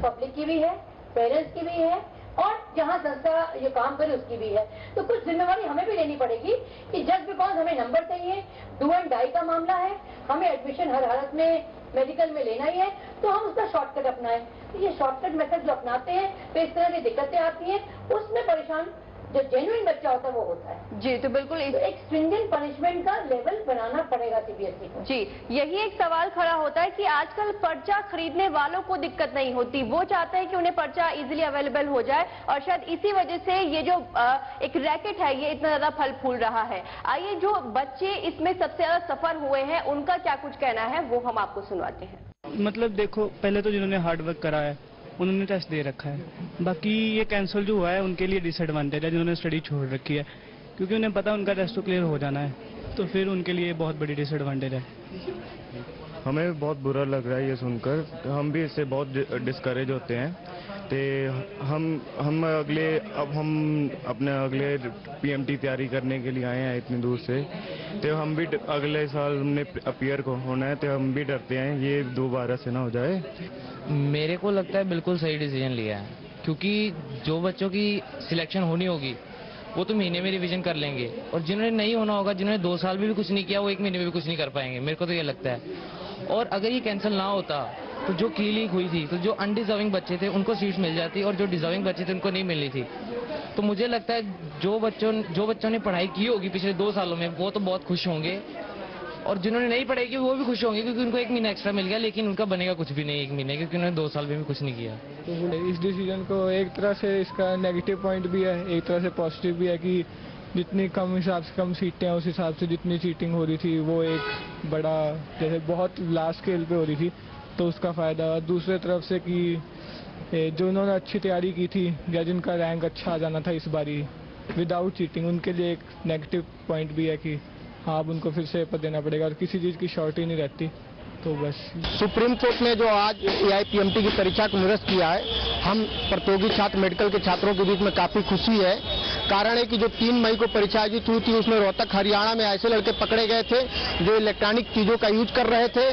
[SPEAKER 9] पब्लिक की भी है पेरेंट्स की भी है और जहाँ संस्था ये काम करे, उसकी भी है। तो कुछ जिम्मेवारी हमें भी लेनी पड़ेगी कि जस्ट बिकॉज़ हमें नंबर चाहिए। डू एंड डाई का मामला है। हमें एडमिशन हर हालत में मेडिकल में लेना ही है। तो हम उसका शॉर्टकट अपनाएँ। तो ये शॉर्टकट मेथड जो अपनाते हैं तो इस तरह की दिक्कतें आती हैं। उसमें परेशान जो जेन्युइन बच्चा होता है वो होता है।
[SPEAKER 5] जी तो बिल्कुल इस
[SPEAKER 9] तो एक स्ट्रिंजेंट पनिशमेंट का लेवल बनाना पड़ेगा सीबीएसई को।
[SPEAKER 5] जी यही एक सवाल खड़ा होता है कि आजकल पर्चा खरीदने वालों को दिक्कत नहीं होती। वो चाहते हैं कि उन्हें पर्चा इजीली अवेलेबल हो जाए और शायद इसी वजह से ये जो एक रैकेट है ये इतना ज़्यादा फल फूल रहा है। आइए जो बच्चे इसमें सबसे ज़्यादा सफ़र हुए हैं उनका क्या कुछ कहना है वो हम आपको सुनवाते हैं।
[SPEAKER 12] मतलब देखो पहले तो जिन्होंने हार्ड वर्क करा है उन्होंने टेस्ट दे रखा है। बाकी ये कैंसिल जो हुआ है, उनके लिए डिसएडवांटेज है, जिन्होंने स्टडी छोड़ रखी है। क्योंकि उन्हें पता उनका टेस्ट तो क्लियर हो जाना है तो फिर उनके लिए बहुत बड़ी डिसएडवांटेज है।
[SPEAKER 13] हमें बहुत बुरा लग रहा है ये सुनकर। हम भी इससे बहुत डिस्करेज होते हैं। ते हम हम अगले, अब हम अपने अगले पीएमटी तैयारी करने के लिए आए हैं इतनी दूर से। तो हम भी अगले साल हमने अपियर को होना है। तो हम भी डरते हैं ये दोबारा से ना हो जाए।
[SPEAKER 14] मेरे को लगता है बिल्कुल सही डिसीज़न लिया है। क्योंकि जो बच्चों की सिलेक्शन होनी होगी, वो तो महीने में रिवीजन कर लेंगे। और जिन्होंने नहीं होना होगा, जिन्होंने दो साल में भी कुछ नहीं किया, वो एक महीने में भी कुछ नहीं कर पाएँगे। मेरे को तो ये लगता है। और अगर ये कैंसिल ना होता तो जो की लीक हुई थी तो जो अनडिजर्विंग बच्चे थे, उनको सीट्स मिल जाती और जो डिजर्विंग बच्चे थे, उनको नहीं मिलनी थी। तो मुझे लगता है जो बच्चों जो बच्चों ने पढ़ाई की होगी पिछले दो सालों में, वो तो बहुत खुश होंगे। और जिन्होंने नहीं पढ़ाई की, वो भी खुश होंगे क्योंकि उनको एक महीना एक्स्ट्रा मिल गया, लेकिन उनका बनेगा कुछ भी नहीं एक महीने, क्योंकि उन्होंने दो साल में भी कुछ नहीं किया।
[SPEAKER 12] इस डिसीज़न को एक तरह से इसका नेगेटिव पॉइंट भी है, एक तरह से पॉजिटिव भी है कि
[SPEAKER 15] जितनी कम हिसाब से, कम सीटें हैं, उस हिसाब से जितनी चीटिंग हो रही थी, वो एक बड़ा, जैसे बहुत लार्ज स्केल पे हो रही थी तो उसका फ़ायदा दूसरे तरफ़ से कि जो उन्होंने अच्छी तैयारी की थी, या जिनका रैंक अच्छा आ जाना था इस बारी विदाउट चीटिंग उनके लिए एक नेगेटिव पॉइंट भी है कि हाँ अब उनको फिर से पेपर देना पड़ेगा और किसी चीज़ की शॉर्ट ही नहीं रहती। तो बस।
[SPEAKER 16] सुप्रीम कोर्ट ने जो आज एआईपीएमटी की परीक्षा को निरस्त किया है, हम प्रतियोगी छात्र मेडिकल के छात्रों के बीच में काफ़ी खुशी है। कारण है कि जो तीन मई को परीक्षा आयोजित हुई थी, उसमें रोहतक, हरियाणा में ऐसे लड़के पकड़े गए थे जो इलेक्ट्रॉनिक चीज़ों का यूज़ कर रहे थे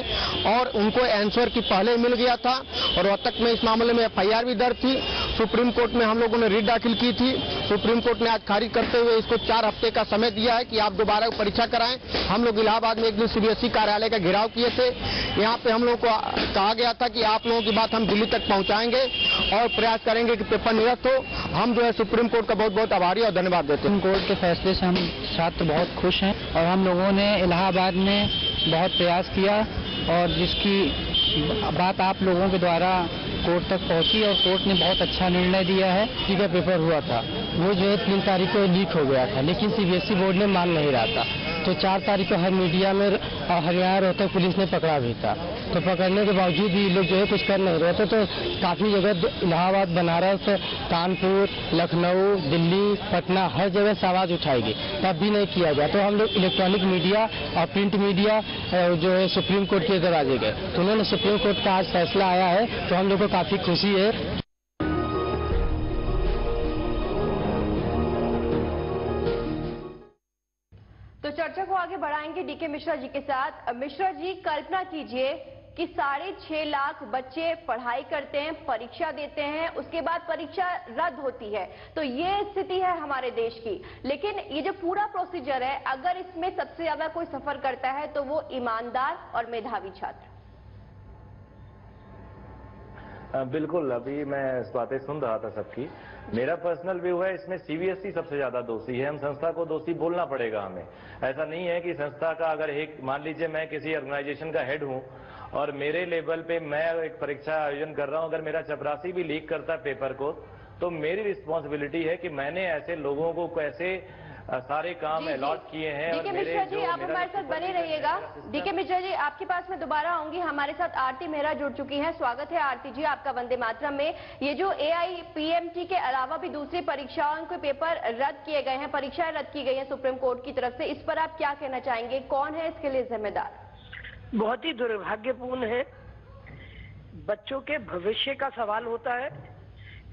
[SPEAKER 16] और उनको एंसर की पहले मिल गया था। और रोहतक में इस मामले में एफआईआर भी दर्ज थी। सुप्रीम कोर्ट में हम लोगों ने रिट दाखिल की थी। सुप्रीम कोर्ट ने आज खारिज करते हुए इसको चार हफ़्ते का समय दिया है कि आप दोबारा परीक्षा कराएँ। हम लोग इलाहाबाद में एक दिन सीबीएसई कार्यालय का घेराव किए थे। यहाँ पे हम लोगों को कहा गया था कि आप लोगों की बात हम दिल्ली तक पहुँचाएँगे और प्रयास करेंगे कि पेपर निरस्त हो। हम जो है सुप्रीम कोर्ट का बहुत बहुत आभारी और धन्यवाद देते हैं।
[SPEAKER 17] कोर्ट के फैसले से हम छात्र बहुत खुश हैं और हम लोगों ने इलाहाबाद में बहुत प्रयास किया और जिसकी बात आप लोगों के द्वारा कोर्ट तक पहुँची और कोर्ट ने बहुत अच्छा निर्णय दिया है कि का पेपर हुआ था, वो जो है तीन तारीख को लीक हो गया था, लेकिन सीबीएसई बोर्ड ने मान नहीं रहा था। तो चार तारीख को हर मीडिया में हरियाणा रोहतक पुलिस ने पकड़ा भी था। तो पकड़ने के बावजूद भी लोग जो है कुछ कर नहीं रहे थे। तो काफ़ी जगह इलाहाबाद, बनारस, कानपुर, लखनऊ, दिल्ली, पटना, हर जगह से आवाज़ उठाई गई। तब भी नहीं किया गया। तो हम लोग इलेक्ट्रॉनिक मीडिया और प्रिंट मीडिया जो है सुप्रीम कोर्ट के दरवाजे गए। तो उन्होंने सुप्रीम कोर्ट का आज फैसला आया है तो हम लोग को काफ़ी खुशी है।
[SPEAKER 5] तो चर्चा को आगे बढ़ाएँगे डीके मिश्रा जी के साथ। मिश्रा जी, कल्पना कीजिए कि साढ़े छह लाख बच्चे पढ़ाई करते हैं, परीक्षा देते हैं, उसके बाद परीक्षा रद्द होती है। तो ये स्थिति है हमारे देश की। लेकिन ये जो पूरा प्रोसीजर है, अगर इसमें सबसे ज़्यादा कोई सफ़र करता है तो वो ईमानदार और मेधावी छात्र।
[SPEAKER 7] बिल्कुल, अभी मैं इस बातें सुन रहा था सबकी। मेरा पर्सनल व्यू है, इसमें सीबीएसई सबसे ज़्यादा दोषी है। हम संस्था को दोषी बोलना पड़ेगा हमें। ऐसा नहीं है कि संस्था का अगर एक, मान लीजिए मैं किसी ऑर्गेनाइजेशन का हेड हूँ और मेरे लेवल पे मैं एक परीक्षा आयोजन कर रहा हूँ। अगर मेरा चपरासी भी लीक करता है पेपर को तो मेरी रिस्पॉन्सिबिलिटी है कि मैंने ऐसे लोगों को कैसे सारे काम अलॉट किए हैं और
[SPEAKER 5] डीके मिश्रा जी आप हमारे साथ बने रहिएगा। डीके मिश्रा जी आपके पास मैं दोबारा आऊँगी। हमारे साथ आरती मेहरा जुड़ चुकी हैं। स्वागत है आरती जी आपका वंदे मातरम में। ये जो एआई पीएमटी के अलावा भी दूसरी परीक्षाओं के पेपर रद्द किए गए हैं परीक्षाएँ रद्द की गई हैं सुप्रीम कोर्ट की तरफ़ से। इस पर आप क्या कहना चाहेंगे? कौन है इसके लिए जिम्मेदार?
[SPEAKER 18] बहुत ही दुर्भाग्यपूर्ण है। बच्चों के भविष्य का सवाल होता है।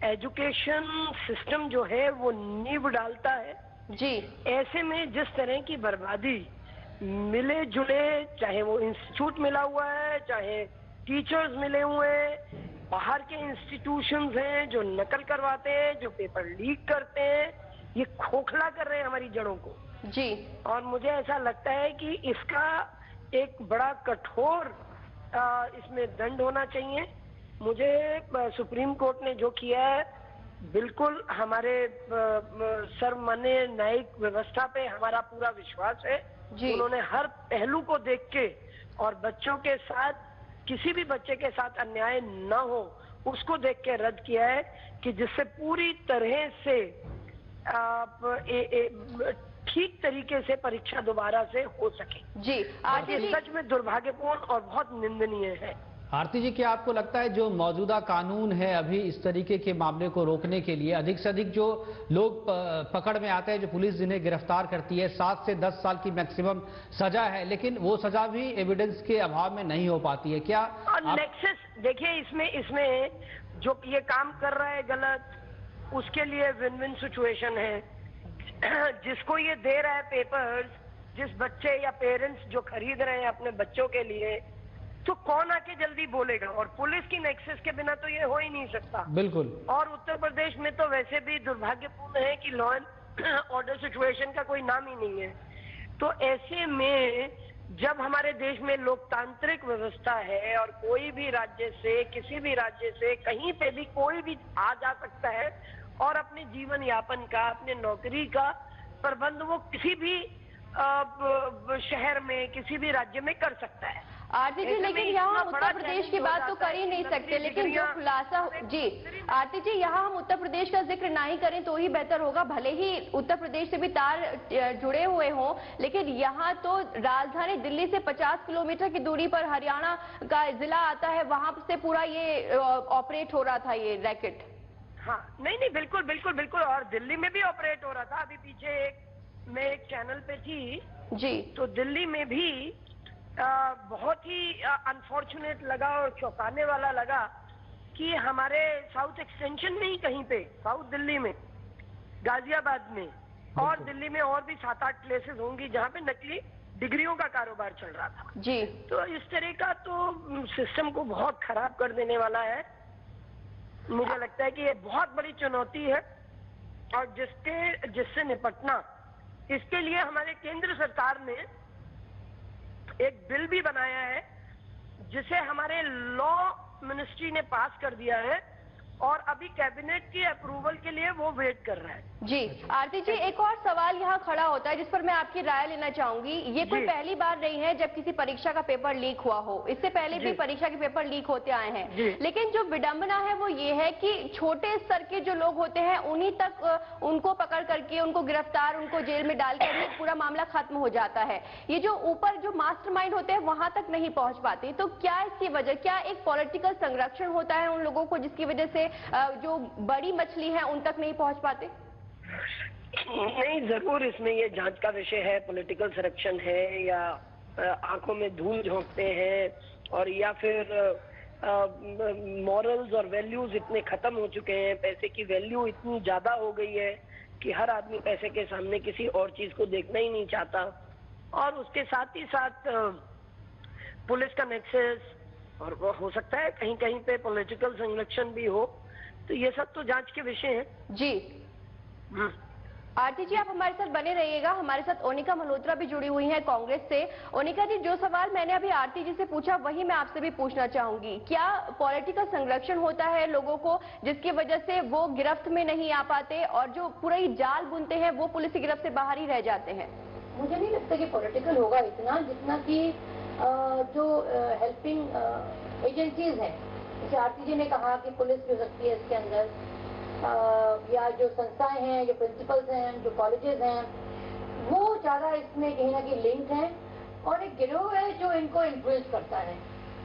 [SPEAKER 18] एजुकेशन सिस्टम जो है वो नींव डालता है।
[SPEAKER 5] जी।
[SPEAKER 18] ऐसे में जिस तरह की बर्बादी मिले जुले चाहे वो इंस्टीट्यूट मिला हुआ है चाहे टीचर्स मिले हुए हैं बाहर के इंस्टीट्यूशंस हैं जो नकल करवाते हैं जो पेपर लीक करते हैं ये खोखला कर रहे हैं हमारी जड़ों को।
[SPEAKER 5] जी।
[SPEAKER 18] और मुझे ऐसा लगता है कि इसका एक बड़ा कठोर इसमें दंड होना चाहिए। मुझे सुप्रीम कोर्ट ने जो किया है बिल्कुल हमारे सर्वमान्य न्यायिक व्यवस्था पे हमारा पूरा विश्वास है। उन्होंने हर पहलू को देख के और बच्चों के साथ किसी भी बच्चे के साथ अन्याय न हो उसको देख के रद्द किया है कि जिससे पूरी तरह से आप ए- ए- ठीक तरीके से परीक्षा दोबारा से हो सके।
[SPEAKER 5] जी
[SPEAKER 18] आज ये सच में दुर्भाग्यपूर्ण और बहुत निंदनीय है।
[SPEAKER 8] आरती जी क्या आपको लगता है जो मौजूदा कानून है अभी इस तरीके के मामले को रोकने के लिए अधिक से अधिक जो लोग पकड़ में आते हैं जो पुलिस जिन्हें गिरफ़्तार करती है सात से दस साल की मैक्सिमम सजा है लेकिन वो सजा भी एविडेंस के अभाव में नहीं हो पाती है? क्या आप-
[SPEAKER 18] नेक्सस देखिए इसमें इसमें जो ये काम कर रहा है गलत उसके लिए विन विन सिचुएशन है। जिसको ये दे रहा है पेपर्स जिस बच्चे या पेरेंट्स जो खरीद रहे हैं अपने बच्चों के लिए तो कौन आके जल्दी बोलेगा? और पुलिस की नेक्सेस के बिना तो ये हो ही नहीं सकता।
[SPEAKER 8] बिल्कुल।
[SPEAKER 18] और उत्तर प्रदेश में तो वैसे भी दुर्भाग्यपूर्ण है कि लॉ एंड ऑर्डर सिचुएशन का कोई नाम ही नहीं है। तो ऐसे में जब हमारे देश में लोकतांत्रिक व्यवस्था है और कोई भी राज्य से किसी भी राज्य से कहीं पे भी कोई भी आ जा सकता है और अपने जीवन यापन का अपने नौकरी का प्रबंध वो किसी भी शहर में किसी भी राज्य में कर सकता है।
[SPEAKER 5] आरती जी लेकिन यहाँ हम उत्तर प्रदेश की बात तो कर
[SPEAKER 18] ही
[SPEAKER 5] नहीं सकते लेकिन जो खुलासा जी आरती जी यहाँ हम उत्तर प्रदेश का ज़िक्र ना ही करें तो ही बेहतर होगा। भले ही उत्तर प्रदेश से भी तार जुड़े हुए हों लेकिन यहाँ तो राजधानी दिल्ली से 50 किलोमीटर की दूरी पर हरियाणा का जिला आता है वहाँ से पूरा ये ऑपरेट हो रहा था ये रैकेट।
[SPEAKER 18] हाँ नहीं नहीं बिल्कुल बिल्कुल बिल्कुल। और दिल्ली में भी ऑपरेट हो रहा था। अभी पीछे एक मैं एक चैनल पे थी।
[SPEAKER 5] जी।
[SPEAKER 18] तो दिल्ली में भी आ, बहुत ही अनफॉर्चुनेट लगा और चौंकाने वाला लगा कि हमारे साउथ एक्सटेंशन में ही कहीं पे साउथ दिल्ली में गाजियाबाद में और दिल्ली में और भी सात आठ प्लेसेस होंगी जहाँ पे नकली डिग्रियों का कारोबार चल रहा था।
[SPEAKER 5] जी।
[SPEAKER 18] तो इस तरह का तो सिस्टम को बहुत खराब कर देने वाला है। मुझे लगता है कि ये बहुत बड़ी चुनौती है और जिसके, जिससे निपटना। इसके लिए हमारे केंद्र सरकार ने एक बिल भी बनाया है, जिसे हमारे लॉ मिनिस्ट्री ने पास कर दिया है और अभी कैबिनेट की अप्रूवल के लिए वो वेट कर रहा है।
[SPEAKER 5] जी आरती जी एक और सवाल यहाँ खड़ा होता है जिस पर मैं आपकी राय लेना चाहूँगी। ये कोई पहली बार नहीं है जब किसी परीक्षा का पेपर लीक हुआ हो। इससे पहले भी परीक्षा के पेपर लीक होते आए हैं। लेकिन जो विडंबना है वो ये है कि छोटे स्तर के जो लोग होते हैं उन्हीं तक उनको पकड़ करके उनको गिरफ़्तार उनको जेल में डाल कर ये पूरा मामला खत्म हो जाता है। ये जो ऊपर जो मास्टरमाइंड होते हैं वहाँ तक नहीं पहुँच पाते। तो क्या इसकी वजह क्या एक पॉलिटिकल संरक्षण होता है उन लोगों को जिसकी वजह से जो बड़ी मछली है उन तक नहीं पहुँच पाते?
[SPEAKER 18] नहीं ज़रूर इसमें ये जाँच का विषय है पॉलिटिकल संरक्षण है या आँखों में धूल झोंकते हैं और या फिर मॉरल्स और वैल्यूज़ इतने खत्म हो चुके हैं पैसे की वैल्यू इतनी ज़्यादा हो गई है कि हर आदमी पैसे के सामने किसी और चीज़ को देखना ही नहीं चाहता। और उसके साथ ही साथ पुलिस का नेक्सेस और वो हो सकता है कहीं कहीं पे पॉलिटिकल संरक्षण भी हो तो ये सब तो जाँच के विषय हैं।
[SPEAKER 5] जी। आरती जी, आप हमारे साथ बने रहिएगा। हमारे साथ ओनिका मल्होत्रा भी जुड़ी हुई हैं कांग्रेस से। ओनिका जी, जो सवाल मैंने अभी आरती जी से पूछा, वही मैं आपसे भी पूछना चाहूँगी। क्या पॉलिटिकल संरक्षण होता है लोगों को, जिसकी वजह से वो गिरफ्त में नहीं आ पाते और जो पूरा ही जाल बुनते हैं, वो पुलिस की गिरफ्त से बाहर ही रह जाते हैं?
[SPEAKER 9] मुझे नहीं लगता कि पॉलिटिकल होगा इतना, जितना कि जो हेल्पिंग एजेंसीज हैं। जैसे आरती जी ने कहा कि पुलिस भी हो सकती है इसके अंदर या जो संस्थाएँ हैं, जो प्रिंसिपल्स हैं, जो कॉलेजेस हैं, वो ज़्यादा इसमें कहीं ना कहीं लिंक हैं और एक गिरोह है जो इनको इन्फ्लुएंस करता है।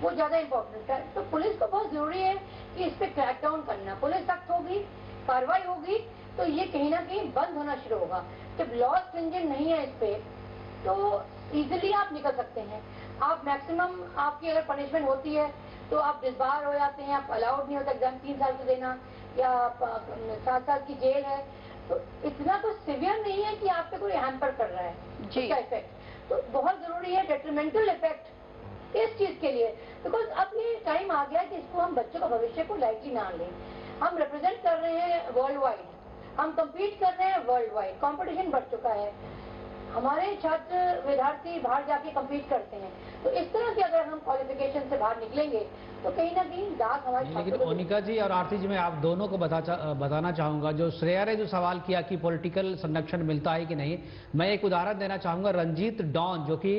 [SPEAKER 9] वो ज़्यादा इम्पोर्टेंट है। तो पुलिस को बहुत ज़रूरी है कि इस पर क्रैक डाउन करना। पुलिस सख्त होगी, कार्रवाई होगी तो ये कहीं ना कहीं बंद होना शुरू होगा। जब लॉ स्ट्रिंजेंट नहीं है इस पे तो इजिली आप निकल सकते हैं। आप मैक्सिमम आपकी अगर पनिशमेंट होती है तो आप डिसबार हो जाते हैं, आप अलाउड नहीं होता एग्ज़ाम तीन साल को देना। या सात साल की जेल है तो इतना तो सिवियर नहीं है कि आप पे कोई हैम्पर कर रहा है।
[SPEAKER 5] जी।
[SPEAKER 9] इफ़ेक्ट तो बहुत ज़रूरी है डेट्रीमेंटल इफ़ेक्ट इस चीज़ के लिए। बिकॉज़ अब ये टाइम आ गया कि इसको हम बच्चों का भविष्य को लाइटली ना लें। हम रिप्रेजेंट कर रहे हैं वर्ल्ड वाइड हम compete कर रहे हैं वर्ल्ड वाइड कॉम्पिटिशन बढ़ चुका है। हमारे छात्र विद्यार्थी बाहर जाके compete करते हैं। तो इस तरह की अगर हम क्वालिफिकेशन से बाहर निकलेंगे तो कहीं ना कहीं हमारे
[SPEAKER 8] लेकिन ओनिका जी और आरती जी मैं आप दोनों को बता चा- बताना चाहूँगा जो श्रेया ने जो सवाल किया कि पॉलिटिकल संरक्षण मिलता है कि नहीं मैं एक उदाहरण देना चाहूँगा रंजीत डॉन जो कि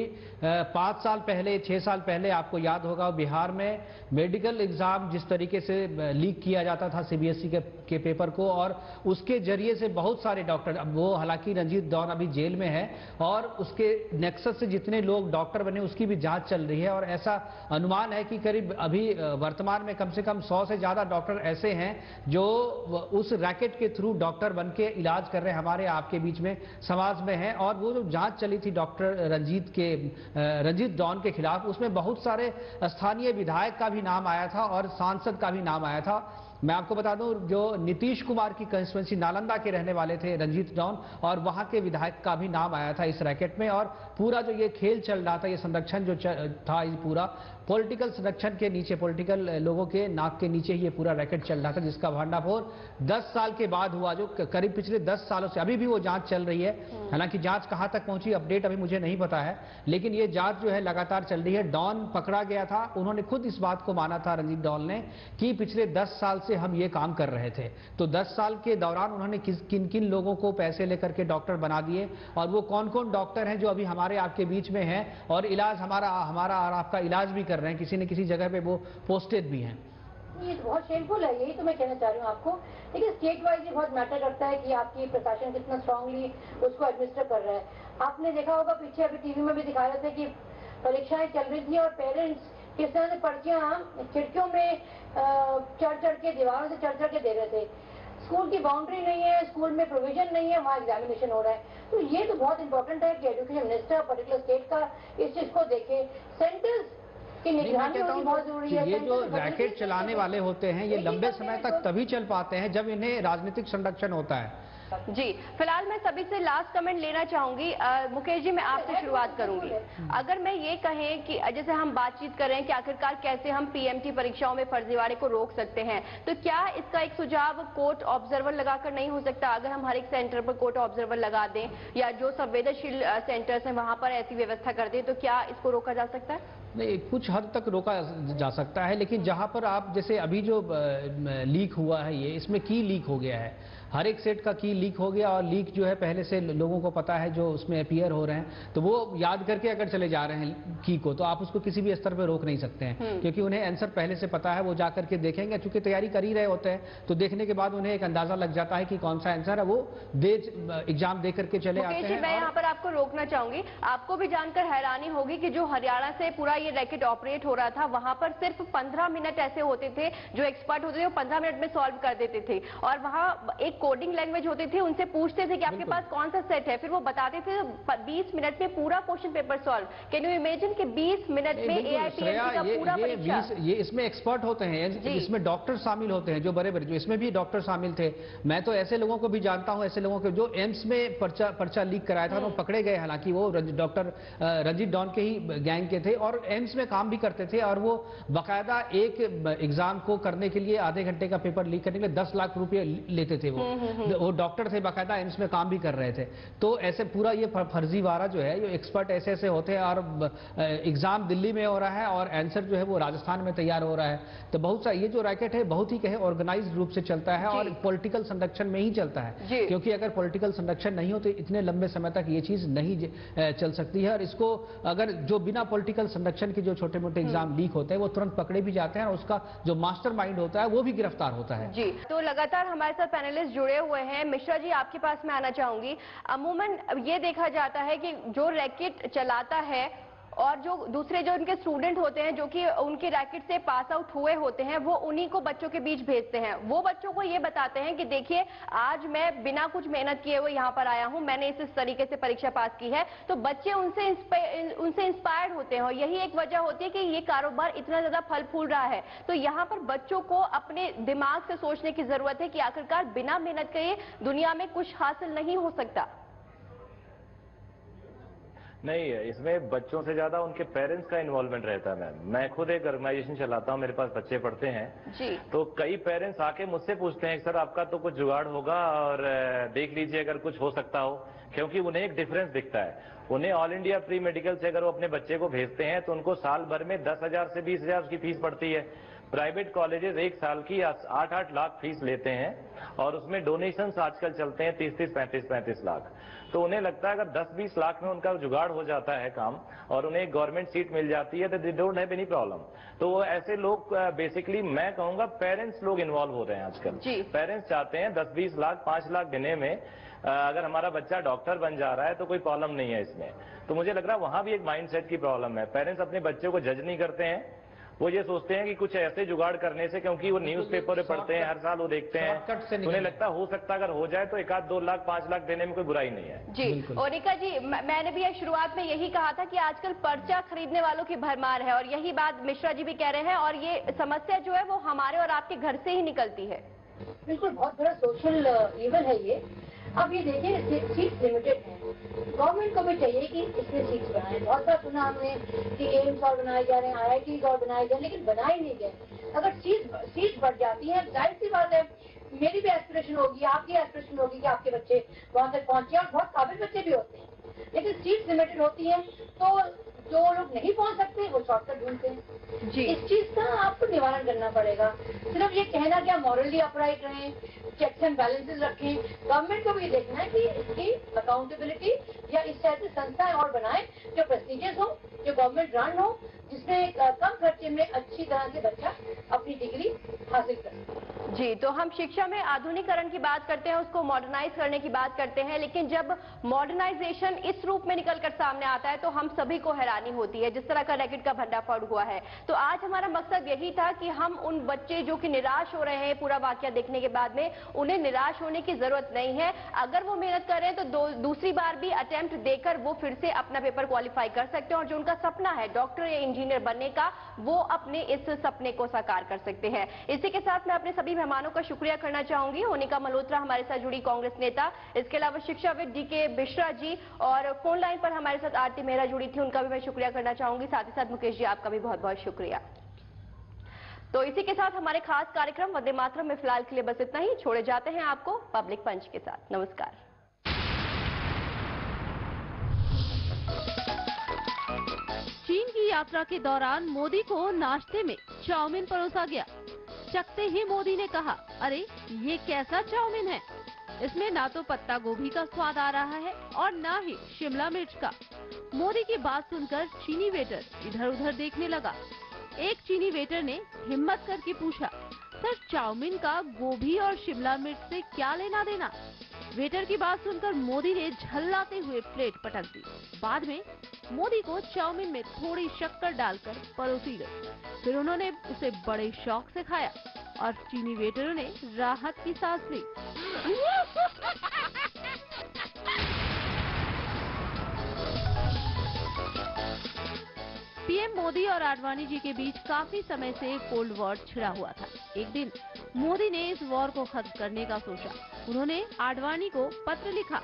[SPEAKER 8] पाँच साल पहले छह साल पहले आपको याद होगा बिहार में मेडिकल एग्ज़ाम जिस तरीके से लीक किया जाता था सीबीएसई के, के पेपर को और उसके ज़रिए से बहुत सारे डॉक्टर अब वो हालाँकि रंजीत डॉन अभी जेल में है और उसके नेक्सस से जितने लोग डॉक्टर बने उसकी भी जाँच चल रही है और ऐसा अनुमान है कि करीब अभी वर्तमान में कम से कम सौ से ज़्यादा डॉक्टर ऐसे हैं जो उस रैकेट के थ्रू डॉक्टर बन के इलाज कर रहे हैं, हमारे आपके बीच में, समाज में हैं। और वो जो जाँच चली थी डॉक्टर रंजीत के रंजीत डॉन के खिलाफ, उसमें बहुत सारे स्थानीय विधायक का भी नाम आया था और सांसद का भी नाम आया था। मैं आपको बता दूँ, जो नीतीश कुमार की कंस्टिट्यूंसी नालंदा के रहने वाले थे रंजीत डॉन, और वहाँ के विधायक का भी नाम आया था इस रैकेट में। और पूरा जो ये खेल चल रहा था, ये संरक्षण जो था पूरा पॉलिटिकल संरक्षण के नीचे पॉलिटिकल लोगों के नाक के नीचे ही ये पूरा रैकेट चल रहा था जिसका भांडाफोड़ 10 साल के बाद हुआ जो करीब पिछले 10 सालों से अभी भी वो जाँच चल रही है। हालाँकि जाँच कहाँ तक पहुँची अपडेट अभी मुझे नहीं पता है लेकिन ये जाँच जो है लगातार चल रही है। डॉन पकड़ा गया था उन्होंने खुद इस बात को माना था रंजीत डॉल ने कि पिछले 10 साल से हम ये काम कर रहे थे। तो 10 साल के दौरान उन्होंने किन किन लोगों को पैसे लेकर के डॉक्टर बना दिए और वो कौन कौन डॉक्टर हैं जो अभी हमारे आपके बीच में हैं और इलाज हमारा हमारा और आपका इलाज भी कर रहे हैं, किसी न किसी जगह पे वो पोस्टेड भी हैं।
[SPEAKER 9] ये तो बहुत शेमफुल है, यही तो मैं कहना चाह रही हूँ आपको। लेकिन स्टेट वाइज ये बहुत मैटर करता है कि आपकी प्रशासन कितना स्ट्रांगली उसको एडमिनिस्टर कर रहा है। आपने देखा होगा, पीछे अभी टीवी में भी दिखा रहे थे कि परीक्षाएँ चल रही थी और पेरेंट्स किस तरह से पर्चियाँ, खिड़कियों में चढ़ चढ़ के, दीवारों से चढ़ चढ़ के दे रहे थे। स्कूल की बाउंड्री नहीं है, स्कूल में प्रोविज़न नहीं है, वहाँ एग्जामिनेशन हो रहा है। तो ये तो बहुत इंपॉर्टेंट है कि एजुकेशन मिनिस्टर पर्टिकुलर स्टेट का इस चीज़ को देखे। सेंटर्स की निगरानी होनी बहुत ज़रूरी है
[SPEAKER 8] ये जो रैकेट चलाने वाले होते हैं ये लंबे समय तक तभी चल पाते हैं जब इन्हें राजनीतिक संरक्षण होता है।
[SPEAKER 5] जी फ़िलहाल मैं सभी से लास्ट कमेंट लेना चाहूँगी। मुकेश जी मैं आपसे शुरुआत करूँगी। अगर मैं ये कहें कि जैसे हम बातचीत कर रहे हैं कि आखिरकार कैसे हम पीएमटी परीक्षाओं में फर्जीवाड़े को रोक सकते हैं तो क्या इसका एक सुझाव कोर्ट ऑब्जर्वर लगाकर नहीं हो सकता? अगर हम हर एक सेंटर पर कोर्ट ऑब्जर्वर लगा दें या जो संवेदनशील सेंटर्स हैं वहाँ पर ऐसी व्यवस्था कर दें तो क्या इसको रोका जा सकता है?
[SPEAKER 8] नहीं, कुछ हद तक रोका जा सकता है, लेकिन जहाँ पर आप, जैसे अभी जो लीक हुआ है ये, इसमें की लीक हो गया है हर एक सेट का की लीक हो गया और लीक जो है पहले से लोगों को पता है जो उसमें अपियर हो रहे हैं। तो वो याद करके अगर चले जा रहे हैं की को तो आप उसको किसी भी स्तर पर रोक नहीं सकते हैं।
[SPEAKER 19] हम्म।
[SPEAKER 8] क्योंकि उन्हें आंसर पहले से पता है वो जा करके देखेंगे। चूँकि तैयारी कर ही रहे होते हैं तो देखने के बाद उन्हें एक अंदाज़ा लग जाता है कि कौन सा आंसर है। वो दे एग्ज़ाम दे करके चले आते हैं
[SPEAKER 5] मैं यहाँ पर आपको रोकना चाहूँगी। आपको भी जानकर हैरानी होगी कि जो हरियाणा से पूरा ये रैकेट ऑपरेट हो रहा था वहाँ पर सिर्फ़ 15 मिनट ऐसे होते थे जो एक्सपर्ट होते थे वो 15 मिनट में सॉल्व कर देते थे। और वहाँ एक कोडिंग लैंग्वेज होती थी उनसे पूछते थे कि आपके पास कौन सा सेट है? फिर वो बताते थे 20 मिनट में पूरा question paper solve can you imagine कि 20 मिनट में एआईपीएससी का
[SPEAKER 8] ये
[SPEAKER 5] पूरा
[SPEAKER 8] ये
[SPEAKER 5] परीक्षा?
[SPEAKER 8] 20 ये इसमें एक्सपर्ट होते हैं इसमें डॉक्टर शामिल होते हैं जो बड़े बड़े जो इसमें भी डॉक्टर शामिल थे। मैं तो ऐसे लोगों को भी जानता हूँ ऐसे लोगों को जो एम्स में पर्चा पर्चा लीक कराया था वो पकड़े गए हालाँकि वो डॉक्टर रंजीत डॉन के ही गैंग के थे और एम्स में काम भी करते थे और वो बाकायदा एक एग्ज़ाम को करने के लिए आधे घंटे का पेपर लीक करने के लिए दस लाख रुपए लेते थे वो।
[SPEAKER 19] हम्म, हम्म, हम्म।
[SPEAKER 8] वो डॉक्टर थे बाकायदा एम्स में काम भी कर रहे थे। तो ऐसे पूरा ये फ- फर्जीवाड़ा जो है ये एक्सपर्ट ऐसे ऐसे होते हैं और एग्ज़ाम दिल्ली में हो रहा है और आंसर जो है वो राजस्थान में तैयार हो रहा है। तो बहुत सा ये जो रैकेट है बहुत ही कहे ऑर्गेनाइज रूप से चलता है और पॉलिटिकल संरक्षण में ही चलता है। क्योंकि अगर पॉलिटिकल संरक्षण नहीं हो तो इतने लंबे समय तक ये चीज़ नहीं चल सकती है। और इसको अगर जो बिना पॉलिटिकल संरक्षण के जो छोटे मोटे एग्ज़ाम लीक होते हैं वो तुरंत पकड़े भी जाते हैं और उसका जो मास्टर होता है वो भी गिरफ़्तार होता है।
[SPEAKER 5] जी। तो लगातार हमारे साथ पैनलिस्ट जुड़े हुए हैं। मिश्रा जी, आपके पास मैं आना चाहूँगी। अमूमन ये देखा जाता है कि जो रैकेट चलाता है और जो दूसरे जो उनके स्टूडेंट होते हैं, जो कि उनके रैकेट से पास आउट हुए होते हैं, वो उन्हीं को बच्चों के बीच भेजते हैं। वो बच्चों को ये बताते हैं कि देखिए, आज मैं बिना कुछ मेहनत किए हुए यहाँ पर आया हूँ, मैंने इस इस तरीके से परीक्षा पास की है। तो बच्चे उनसे उनसे इंस्पायर्ड होते हैं और यही एक वजह होती है कि ये कारोबार इतना ज़्यादा फल फूल रहा है। तो यहाँ पर बच्चों को अपने दिमाग से सोचने की ज़रूरत है कि आखिरकार बिना मेहनत के दुनिया में कुछ हासिल नहीं हो सकता।
[SPEAKER 7] नहीं है इसमें बच्चों से ज़्यादा उनके पेरेंट्स का इन्वॉल्वमेंट रहता है मैम मैं खुद एक ऑर्गेनाइजेशन चलाता हूँ मेरे पास बच्चे पढ़ते हैं।
[SPEAKER 5] जी।
[SPEAKER 7] तो कई पेरेंट्स आके मुझसे पूछते हैं सर आपका तो कुछ जुगाड़ होगा और देख लीजिए अगर कुछ हो सकता हो क्योंकि उन्हें एक डिफरेंस दिखता है। उन्हें ऑल इंडिया प्री मेडिकल से अगर वो अपने बच्चे को भेजते हैं तो उनको साल भर में दस हज़ार से बीस हज़ार उसकी फ़ीस पड़ती है। प्राइवेट कॉलेजेस एक साल की आठ आठ लाख फ़ीस लेते हैं और उसमें डोनेशंस आजकल चलते हैं तीस तीस पैंतीस पैंतीस लाख। तो उन्हें लगता है अगर दस बीस लाख में उनका जुगाड़ हो जाता है काम और उन्हें गवर्नमेंट सीट मिल जाती है तो they don't have any problem तो वो ऐसे लोग बेसिकली मैं कहूँगा पेरेंट्स लोग इन्वॉल्व हो रहे हैं आजकल। पेरेंट्स चाहते हैं दस बीस लाख पाँच लाख देने में अगर हमारा बच्चा डॉक्टर बन जा रहा है तो कोई प्रॉब्लम नहीं है इसमें। तो मुझे लग रहा है वहाँ भी एक माइंडसेट की प्रॉब्लम है। पेरेंट्स अपने बच्चों को जज नहीं करते हैं। वो ये सोचते हैं कि कुछ ऐसे जुगाड़ करने से क्योंकि वो न्यूज़पेपर में पढ़ते हैं हर साल वो देखते हैं। उन्हें लगता हो सकता अगर हो जाए तो एक आध दो लाख पाँच लाख देने में कोई बुराई नहीं है।
[SPEAKER 5] जी ओनिका जी मैंने भी ये शुरुआत में यही कहा था कि आजकल पर्चा खरीदने वालों की भरमार है और यही बात मिश्रा जी भी कह रहे हैं और ये समस्या जो है वो हमारे और आपके घर से ही निकलती है।
[SPEAKER 9] बिल्कुल बहुत बड़ा सोशल इवन है ये। अब ये देखिए सीट लिमिटेड है। गवर्नमेंट को भी चाहिए कि इसमें सीट्स बनाए। बहुत बार सुना हमने कि एम्स और बनाए जा रहे हैं आईआईटी और बनाए जा रहे हैं, लेकिन बनाए नहीं गए। अगर सीट सीट बढ़ जाती है, ज़ाहिर सी बात है, मेरी भी एस्पिरेशन होगी, आपकी एस्पिरेशन होगी कि आपके बच्चे वहाँ तक पहुँचे और बहुत काबिल बच्चे भी होते हैं। लेकिन सीट लिमिटेड होती है तो जो लोग नहीं पहुँच सकते वो शॉर्टकट ढूंढते हैं।
[SPEAKER 5] जी।
[SPEAKER 9] इस चीज़ का आपको निवारण करना पड़ेगा। सिर्फ़ ये कहना क्या मॉरली अपराइट रहें चेक्स एंड बैलेंसेस रखें गवर्नमेंट को भी देखना है कि इसकी अकाउंटेबिलिटी या इस तरह से संस्थाएँ और बनाए जो प्रेस्टिजियस हो जो गवर्नमेंट रन हो जिसमें कम खर्चे में अच्छी तरह से बच्चा अपनी डिग्री हासिल कर सके।
[SPEAKER 5] जी तो हम शिक्षा में आधुनिकरण की बात करते हैं, उसको मॉडर्नाइज करने की बात करते हैं, लेकिन जब मॉडर्नाइजेशन इस रूप में निकलकर सामने आता है तो हम सभी को हैरानी होती है, जिस तरह का रैकेट का भंडाफोड़ हुआ है। तो आज हमारा मकसद यही था कि हम उन बच्चे जो कि निराश हो रहे हैं पूरा वाक्य देखने के बाद में, उन्हें निराश होने की ज़रूरत नहीं है। अगर वो मेहनत कर रहे हैं तो दूसरी बार भी अटेम्प्ट देकर वो फिर से अपना पेपर क्वालिफाई कर सकते हैं, और जो उनका सपना है डॉक्टर या इंजीनियर बनने का, वो अपने इस सपने को साकार कर सकते हैं। इसी के साथ मैं अपने सभी मेहमानों का शुक्रिया करना चाहूँगी। मोनिका मल्होत्रा हमारे साथ जुड़ी कांग्रेस नेता। इसके अलावा शिक्षाविद डी के बिश्रा जी और फ़ोन लाइन पर हमारे साथ आरती मेहरा जुड़ी थी, उनका भी मैं शुक्रिया करना चाहूँगी। साथ ही साथ मुकेश जी, आपका भी बहुत बहुत शुक्रिया। तो इसी के साथ हमारे खास कार्यक्रम वंदे मातरम में फ़िलहाल के लिए बस इतना ही। छोड़े जाते हैं आपको पब्लिक पंच के साथ। नमस्कार।
[SPEAKER 19] चीन की यात्रा के दौरान मोदी को नाश्ते में चाउमीन परोसा गया। चखते ही मोदी ने कहा, अरे, ये कैसा चाउमीन है? इसमें ना तो पत्ता गोभी का स्वाद आ रहा है और ना ही शिमला मिर्च का। मोदी की बात सुनकर चीनी वेटर इधर उधर देखने लगा। एक चीनी वेटर ने हिम्मत करके पूछा, सर, चाउमीन का गोभी और शिमला मिर्च से क्या लेना देना? वेटर की बात सुनकर मोदी ने झल्लाते हुए प्लेट पटक दी। बाद में मोदी को चाउमीन में थोड़ी शक्कर डालकर परोसी गई। फिर उन्होंने उसे बड़े शौक से खाया और चीनी वेटरों ने राहत की सांस ली। पीएम मोदी और आडवाणी जी के बीच काफ़ी समय से कोल्ड वॉर छिड़ा हुआ था। एक दिन मोदी ने इस वॉर को खत्म करने का सोचा। उन्होंने आडवाणी को पत्र लिखा।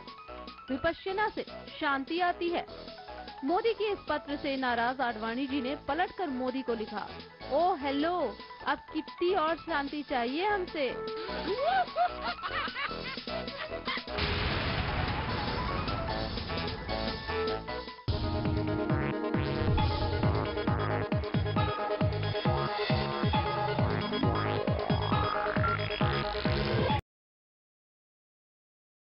[SPEAKER 19] विपश्यना से शांति आती है। मोदी के इस पत्र से नाराज़ आडवाणी जी ने पलटकर मोदी को लिखा, ओ, हेलो, अब कितनी और शांति चाहिए हमसे?